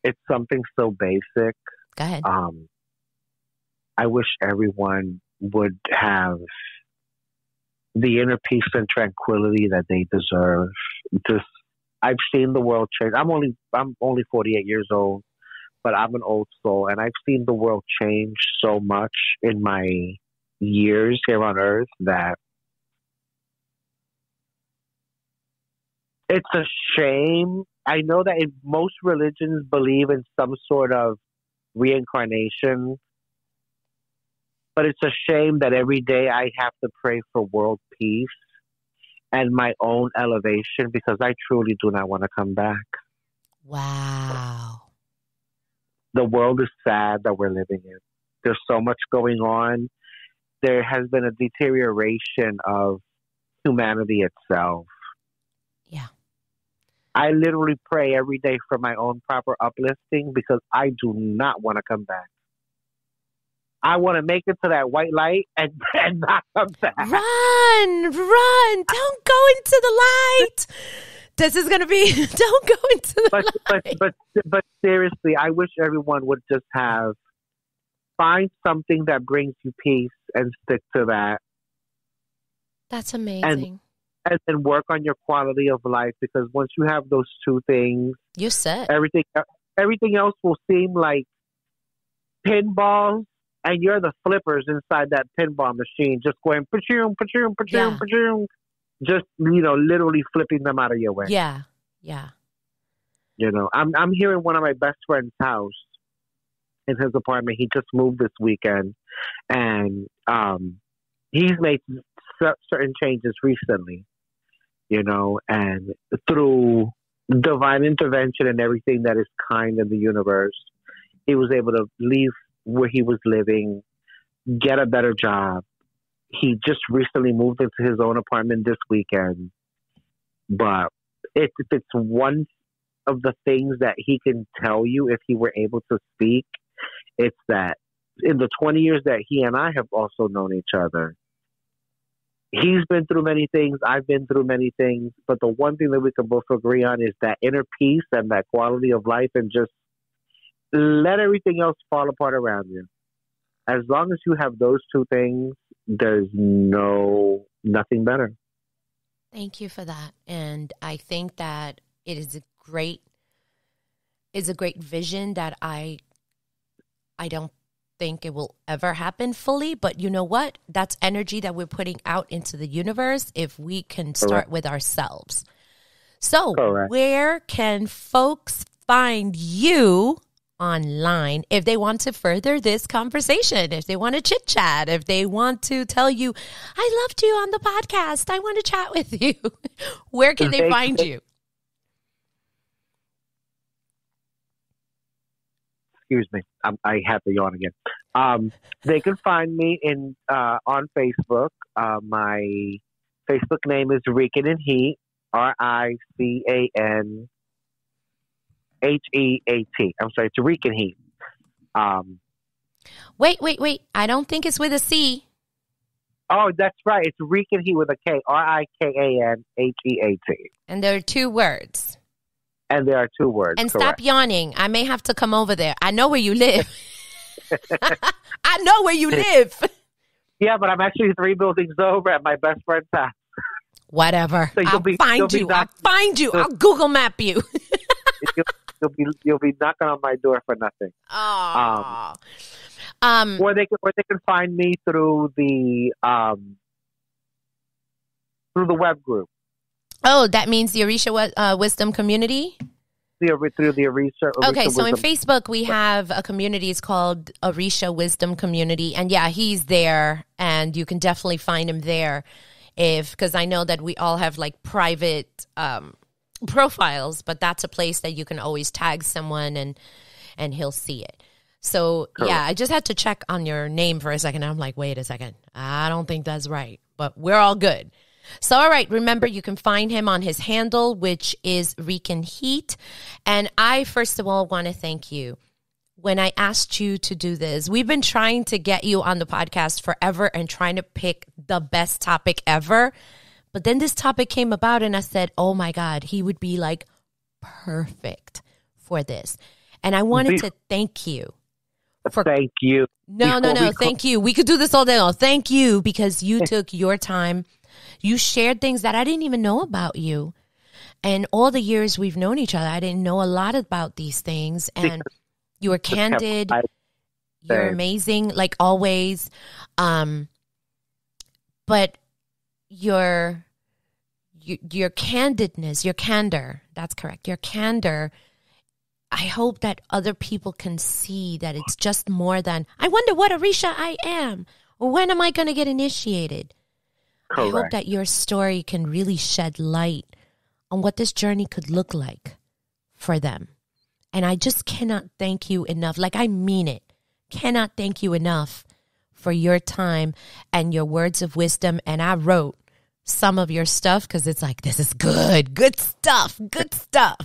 It's something so basic. Go ahead. Um, I wish everyone would have the inner peace and tranquility that they deserve. Just, I've seen the world change. I'm only, I'm only 48 years old, but I'm an old soul, and I've seen the world change so much in my years here on Earth that it's a shame. I know that most religions believe in some sort of reincarnation, but it's a shame that every day I have to pray for world peace and my own elevation because I truly do not want to come back. Wow. The world is sad that we're living in. There's so much going on. There has been a deterioration of humanity itself. Yeah. I literally pray every day for my own proper uplifting because I do not want to come back. I want to make it to that white light and, and not come back. Run, run. Don't go into the light. This is going to be, don't go into the But, but light. but but seriously, I wish everyone would just have find something that brings you peace and stick to that, That's amazing. and then work on your quality of life. Because once you have those two things, you said. everything everything else will seem like pinballs and you're the flippers inside that pinball machine just going pachoom pachoom pachoom Yeah. pachoom just you know literally flipping them out of your way Yeah. Yeah. you know i'm i'm here in one of my best friend's house in his apartment he just moved this weekend and um he's made cer- certain changes recently you know and through divine intervention and everything that is kind in the universe he was able to leave where he was living get a better job. He just recently moved into his own apartment this weekend. But if, if it's one of the things that he can tell you if he were able to speak, it's that in the 20 years that he and I have also known each other, he's been through many things, I've been through many things, but the one thing that we can both agree on is that inner peace and that quality of life and just let everything else fall apart around you. As long as you have those two things, there's no nothing better. Thank you for that. And I think that it is a great is a great vision that I I don't think it will ever happen fully, but you know what? That's energy that we're putting out into the universe if we can start Correct. with ourselves. So, Correct. where can folks find you online if they want to further this conversation, if they want to chit chat, if they want to tell you, I loved you on the podcast, I want to chat with you. Where can they find you? excuse me, I'm, I have to yawn again. Um, they can find me in uh, on Facebook. Uh, my Facebook name is Rican and Heat, R I C A N H E A T. I'm sorry, it's Rican Heat. Um, Wait, wait, wait. I don't think it's with a C. oh, that's right. It's Rikan Heat with a K, R I K A N H E A T, And there are two words. and there are two words. And stop yawning. I may have to come over there. I know where you live. I know where you live. Yeah, but I'm actually three buildings over at my best friend's house. Whatever. So you'll I'll be- find be you. I'll find you. I'll Google map you. you'll, be you'll be knocking on my door for nothing. Oh. Um, or they can or they can find me through the um through the web group oh, that means the Orisha uh, Wisdom Community? the through the Orisha. Orisha Okay, so in Facebook we have a community. It's called Orisha Wisdom Community, and yeah, he's there, and you can definitely find him there. If because I know that we all have like private um, profiles, but that's a place that you can always tag someone and and he'll see it. So yeah, I just had to check on your name for a second. I'm like, wait a second, I don't think that's right, but we're all good. So, all right, remember you can find him on his handle, which is Rikan Heat. And I, first of all, want to thank you. When I asked you to do this, we've been trying to get you on the podcast forever and trying to pick the best topic ever. But then this topic came about, and I said, oh my God, he would be like perfect for this. And I wanted to thank you. For, thank you. No, no, no. Thank you. We could do this all day long. Thank you because you took your time you shared things that I didn't even know about you. And all the years we've known each other, I didn't know a lot about these things. And you were candid. You're amazing, like always. Um, but your, your your candidness, your candor, that's correct. Your candor I hope that other people can see that it's just more than, I wonder what Orisha I am, when am I going to get initiated? Correct. I hope that your story can really shed light on what this journey could look like for them. And I just cannot thank you enough. Like, I mean it. Cannot thank you enough for your time and your words of wisdom. And I wrote some of your stuff because it's like, this is good, good stuff, good stuff.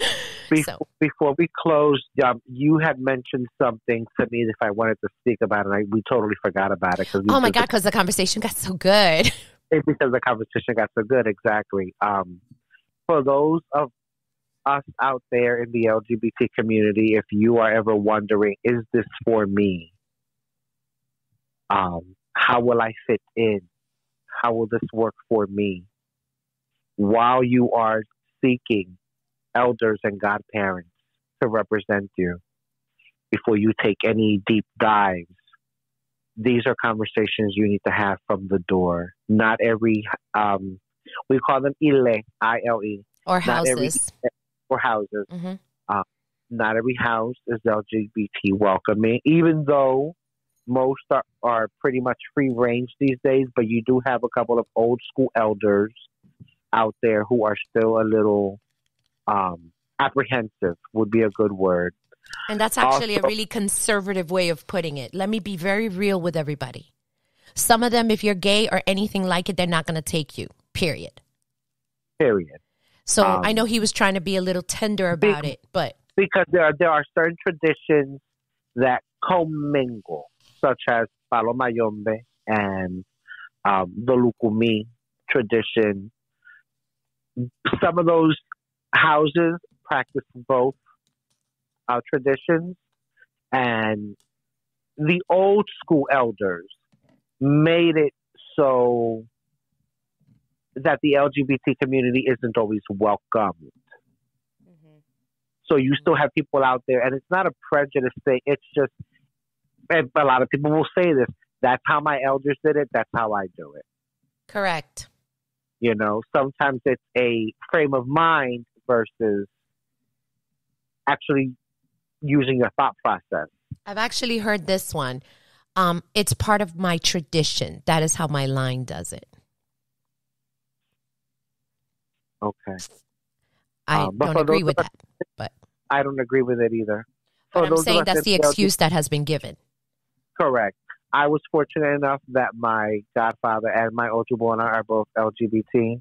Before, so. before we close, um, you had mentioned something to me if I wanted to speak about it. I, we totally forgot about it. Cause oh my God, because the conversation got so good. It's because the conversation got so good, exactly. Um, for those of us out there in the LGBT community, if you are ever wondering, is this for me? Um, how will I fit in? How will this work for me? While you are seeking elders and godparents to represent you before you take any deep dives. These are conversations you need to have from the door. Not every, um, we call them ile, I-L-E. Or houses. Every, or houses. Mm-hmm. Uh, not every house is LGBT welcoming, even though most are, are pretty much free range these days, but you do have a couple of old school elders out there who are still a little um, apprehensive would be a good word. And that's actually also, a really conservative way of putting it. Let me be very real with everybody. Some of them, if you're gay or anything like it, they're not going to take you, period. Period. So um, I know he was trying to be a little tender about be, it, but. Because there are, there are certain traditions that commingle, such as Palo Mayombe and um, the Lukumi tradition. Some of those houses practice both uh, traditions, and the old school elders made it so that the LGBT community isn't always welcomed. Mm-hmm. So you still have people out there, and it's not a prejudice thing. It's just, a lot of people will say this. That's how my elders did it. That's how I do it. Correct. You know, sometimes it's a frame of mind versus actually using your thought process. I've actually heard this one. Um, it's part of my tradition. That is how my line does it. Okay. I um, don't agree with that, but I don't agree with it either. But I'm saying that's the excuse that has been given. Correct. I was fortunate enough that my godfather and my Ojubona are both LGBT.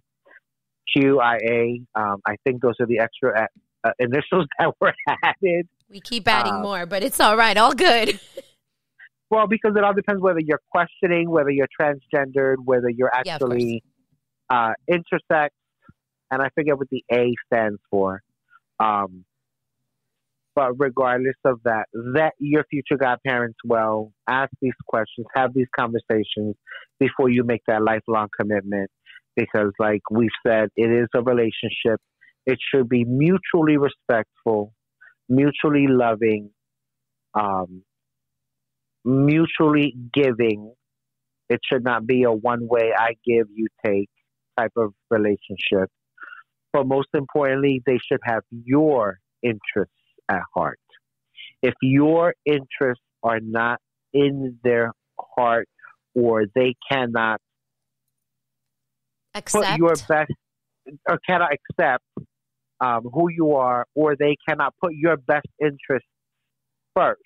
QIA. Um, I think those are the extra uh, initials that were added. We keep adding uh, more, but it's all right. All good. well, because it all depends whether you're questioning, whether you're transgendered, whether you're actually yeah, uh, intersex, and I forget what the A stands for. Um, but regardless of that, vet your future godparents well. Ask these questions, have these conversations before you make that lifelong commitment because, like we said, it is a relationship. It should be mutually respectful, mutually loving, um, mutually giving. It should not be a one way I give, you take type of relationship. But most importantly, they should have your interests at heart. If your interests are not in their heart or they cannot accept. put your best or cannot accept um, who you are, or they cannot put your best interests first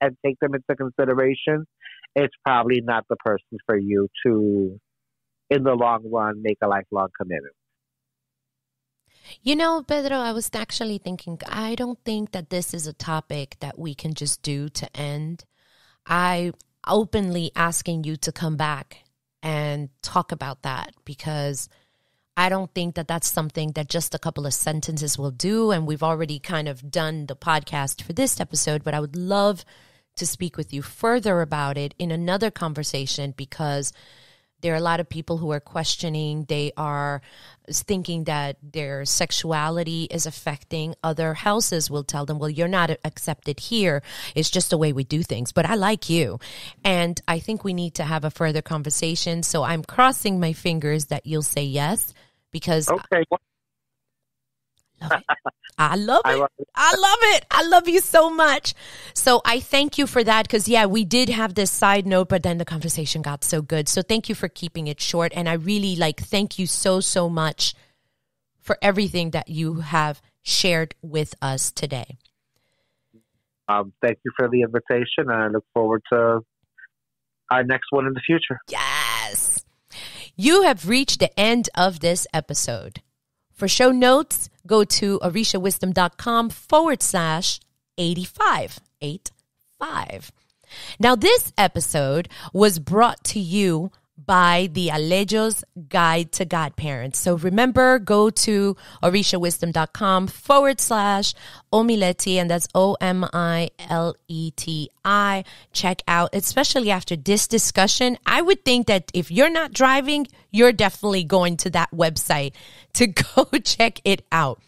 and take them into consideration, it's probably not the person for you to in the long run make a lifelong commitment. You know, Pedro, I was actually thinking, I don't think that this is a topic that we can just do to end. I openly asking you to come back and talk about that because I don't think that that's something that just a couple of sentences will do. And we've already kind of done the podcast for this episode, but I would love to speak with you further about it in another conversation because there are a lot of people who are questioning, they are thinking that their sexuality is affecting other houses will tell them, well, you're not accepted here. It's just the way we do things, but I like you. And I think we need to have a further conversation. So I'm crossing my fingers that you'll say yes because okay. Love it. I love it. I love it. I love it. I love you so much. So I thank you for that because, yeah, we did have this side note, but then the conversation got so good. So thank you for keeping it short. And I really like, thank you so, so much for everything that you have shared with us today. Um, thank you for the invitation. And I look forward to our next one in the future. Yes. You have reached the end of this episode. For show notes, go to orishawisdom.com forward slash 85. 85. Now, this episode was brought to you by the Aleyo's Guide to Godparents. So remember, go to orishawisdom.com forward slash Omileti, and that's O M I L E T I. Check out, especially after this discussion. I would think that if you're not driving, you're definitely going to that website to go check it out.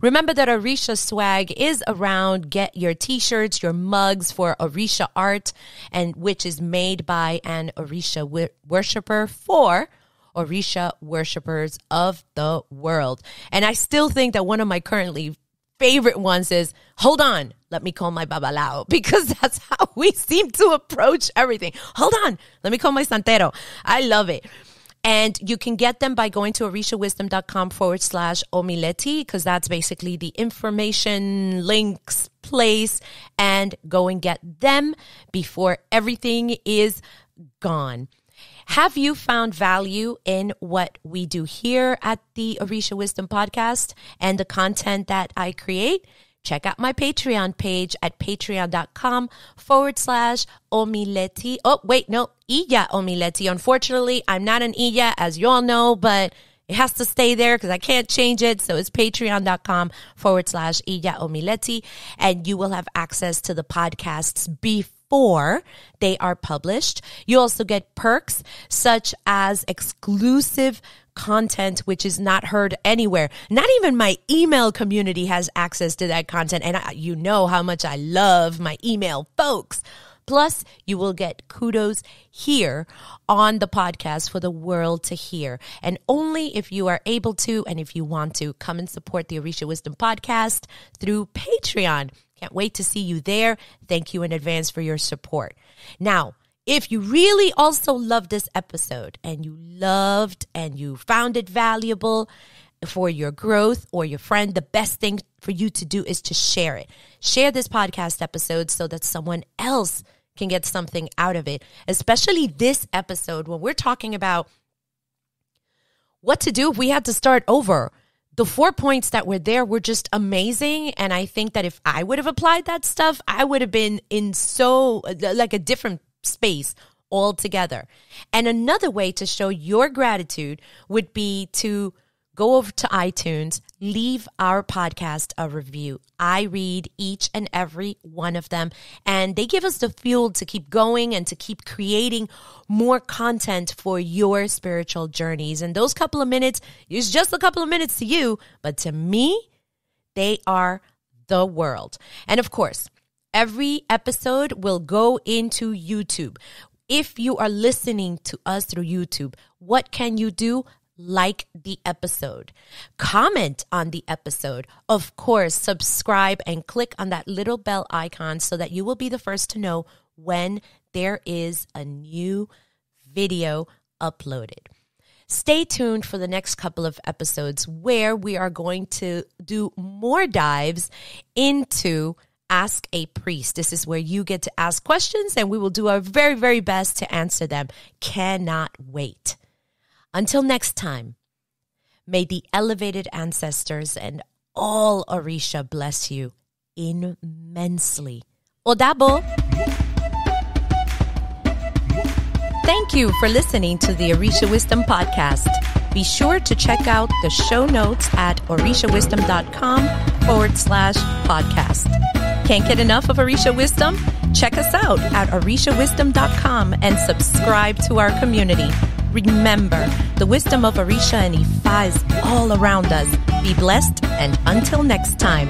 Remember that Orisha swag is around. Get your t-shirts, your mugs for Orisha art, and which is made by an Orisha worshiper for Orisha worshippers of the world. And I still think that one of my currently favorite ones is hold on let me call my babalao because that's how we seem to approach everything hold on let me call my santero i love it and you can get them by going to orishawisdom.com forward slash omileti, because that's basically the information links place and go and get them before everything is gone. Have you found value in what we do here at the Orisha Wisdom Podcast and the content that I create? check out my Patreon page at patreon.com forward slash omileti. Oh, wait, no, Iya Omileti. Unfortunately, I'm not an Iya, as you all know, but it has to stay there because I can't change it. So it's patreon.com forward slash Iya Omileti. And you will have access to the podcasts before they are published. You also get perks such as exclusive content which is not heard anywhere. Not even my email community has access to that content. And I, you know how much I love my email folks. Plus, you will get kudos here on the podcast for the world to hear. And only if you are able to and if you want to come and support the Orisha Wisdom podcast through Patreon. Can't wait to see you there. Thank you in advance for your support. Now, if you really also loved this episode and you loved and you found it valuable for your growth or your friend, the best thing for you to do is to share it. Share this podcast episode so that someone else can get something out of it, especially this episode when we're talking about what to do if we had to start over. The four points that were there were just amazing. And I think that if I would have applied that stuff, I would have been in so, uh, like a different space altogether. And another way to show your gratitude would be to go over to iTunes, leave our podcast a review. I read each and every one of them, and they give us the fuel to keep going and to keep creating more content for your spiritual journeys. And those couple of minutes is just a couple of minutes to you, but to me, they are the world. And of course, Every episode will go into YouTube. If you are listening to us through YouTube, what can you do? Like the episode, comment on the episode. Of course, subscribe and click on that little bell icon so that you will be the first to know when there is a new video uploaded. Stay tuned for the next couple of episodes where we are going to do more dives into Ask a Priest. This is where you get to ask questions and we will do our very, very best to answer them. Cannot wait. Until next time, may the elevated ancestors and all Orisha bless you immensely. Odabo. Thank you for listening to the Orisha Wisdom Podcast. Be sure to check out the show notes at orishawisdom.com forward slash podcast. Can't get enough of Orisha Wisdom? Check us out at orishawisdom.com and subscribe to our community. Remember, the wisdom of Orisha and Ifa is all around us. Be blessed and until next time.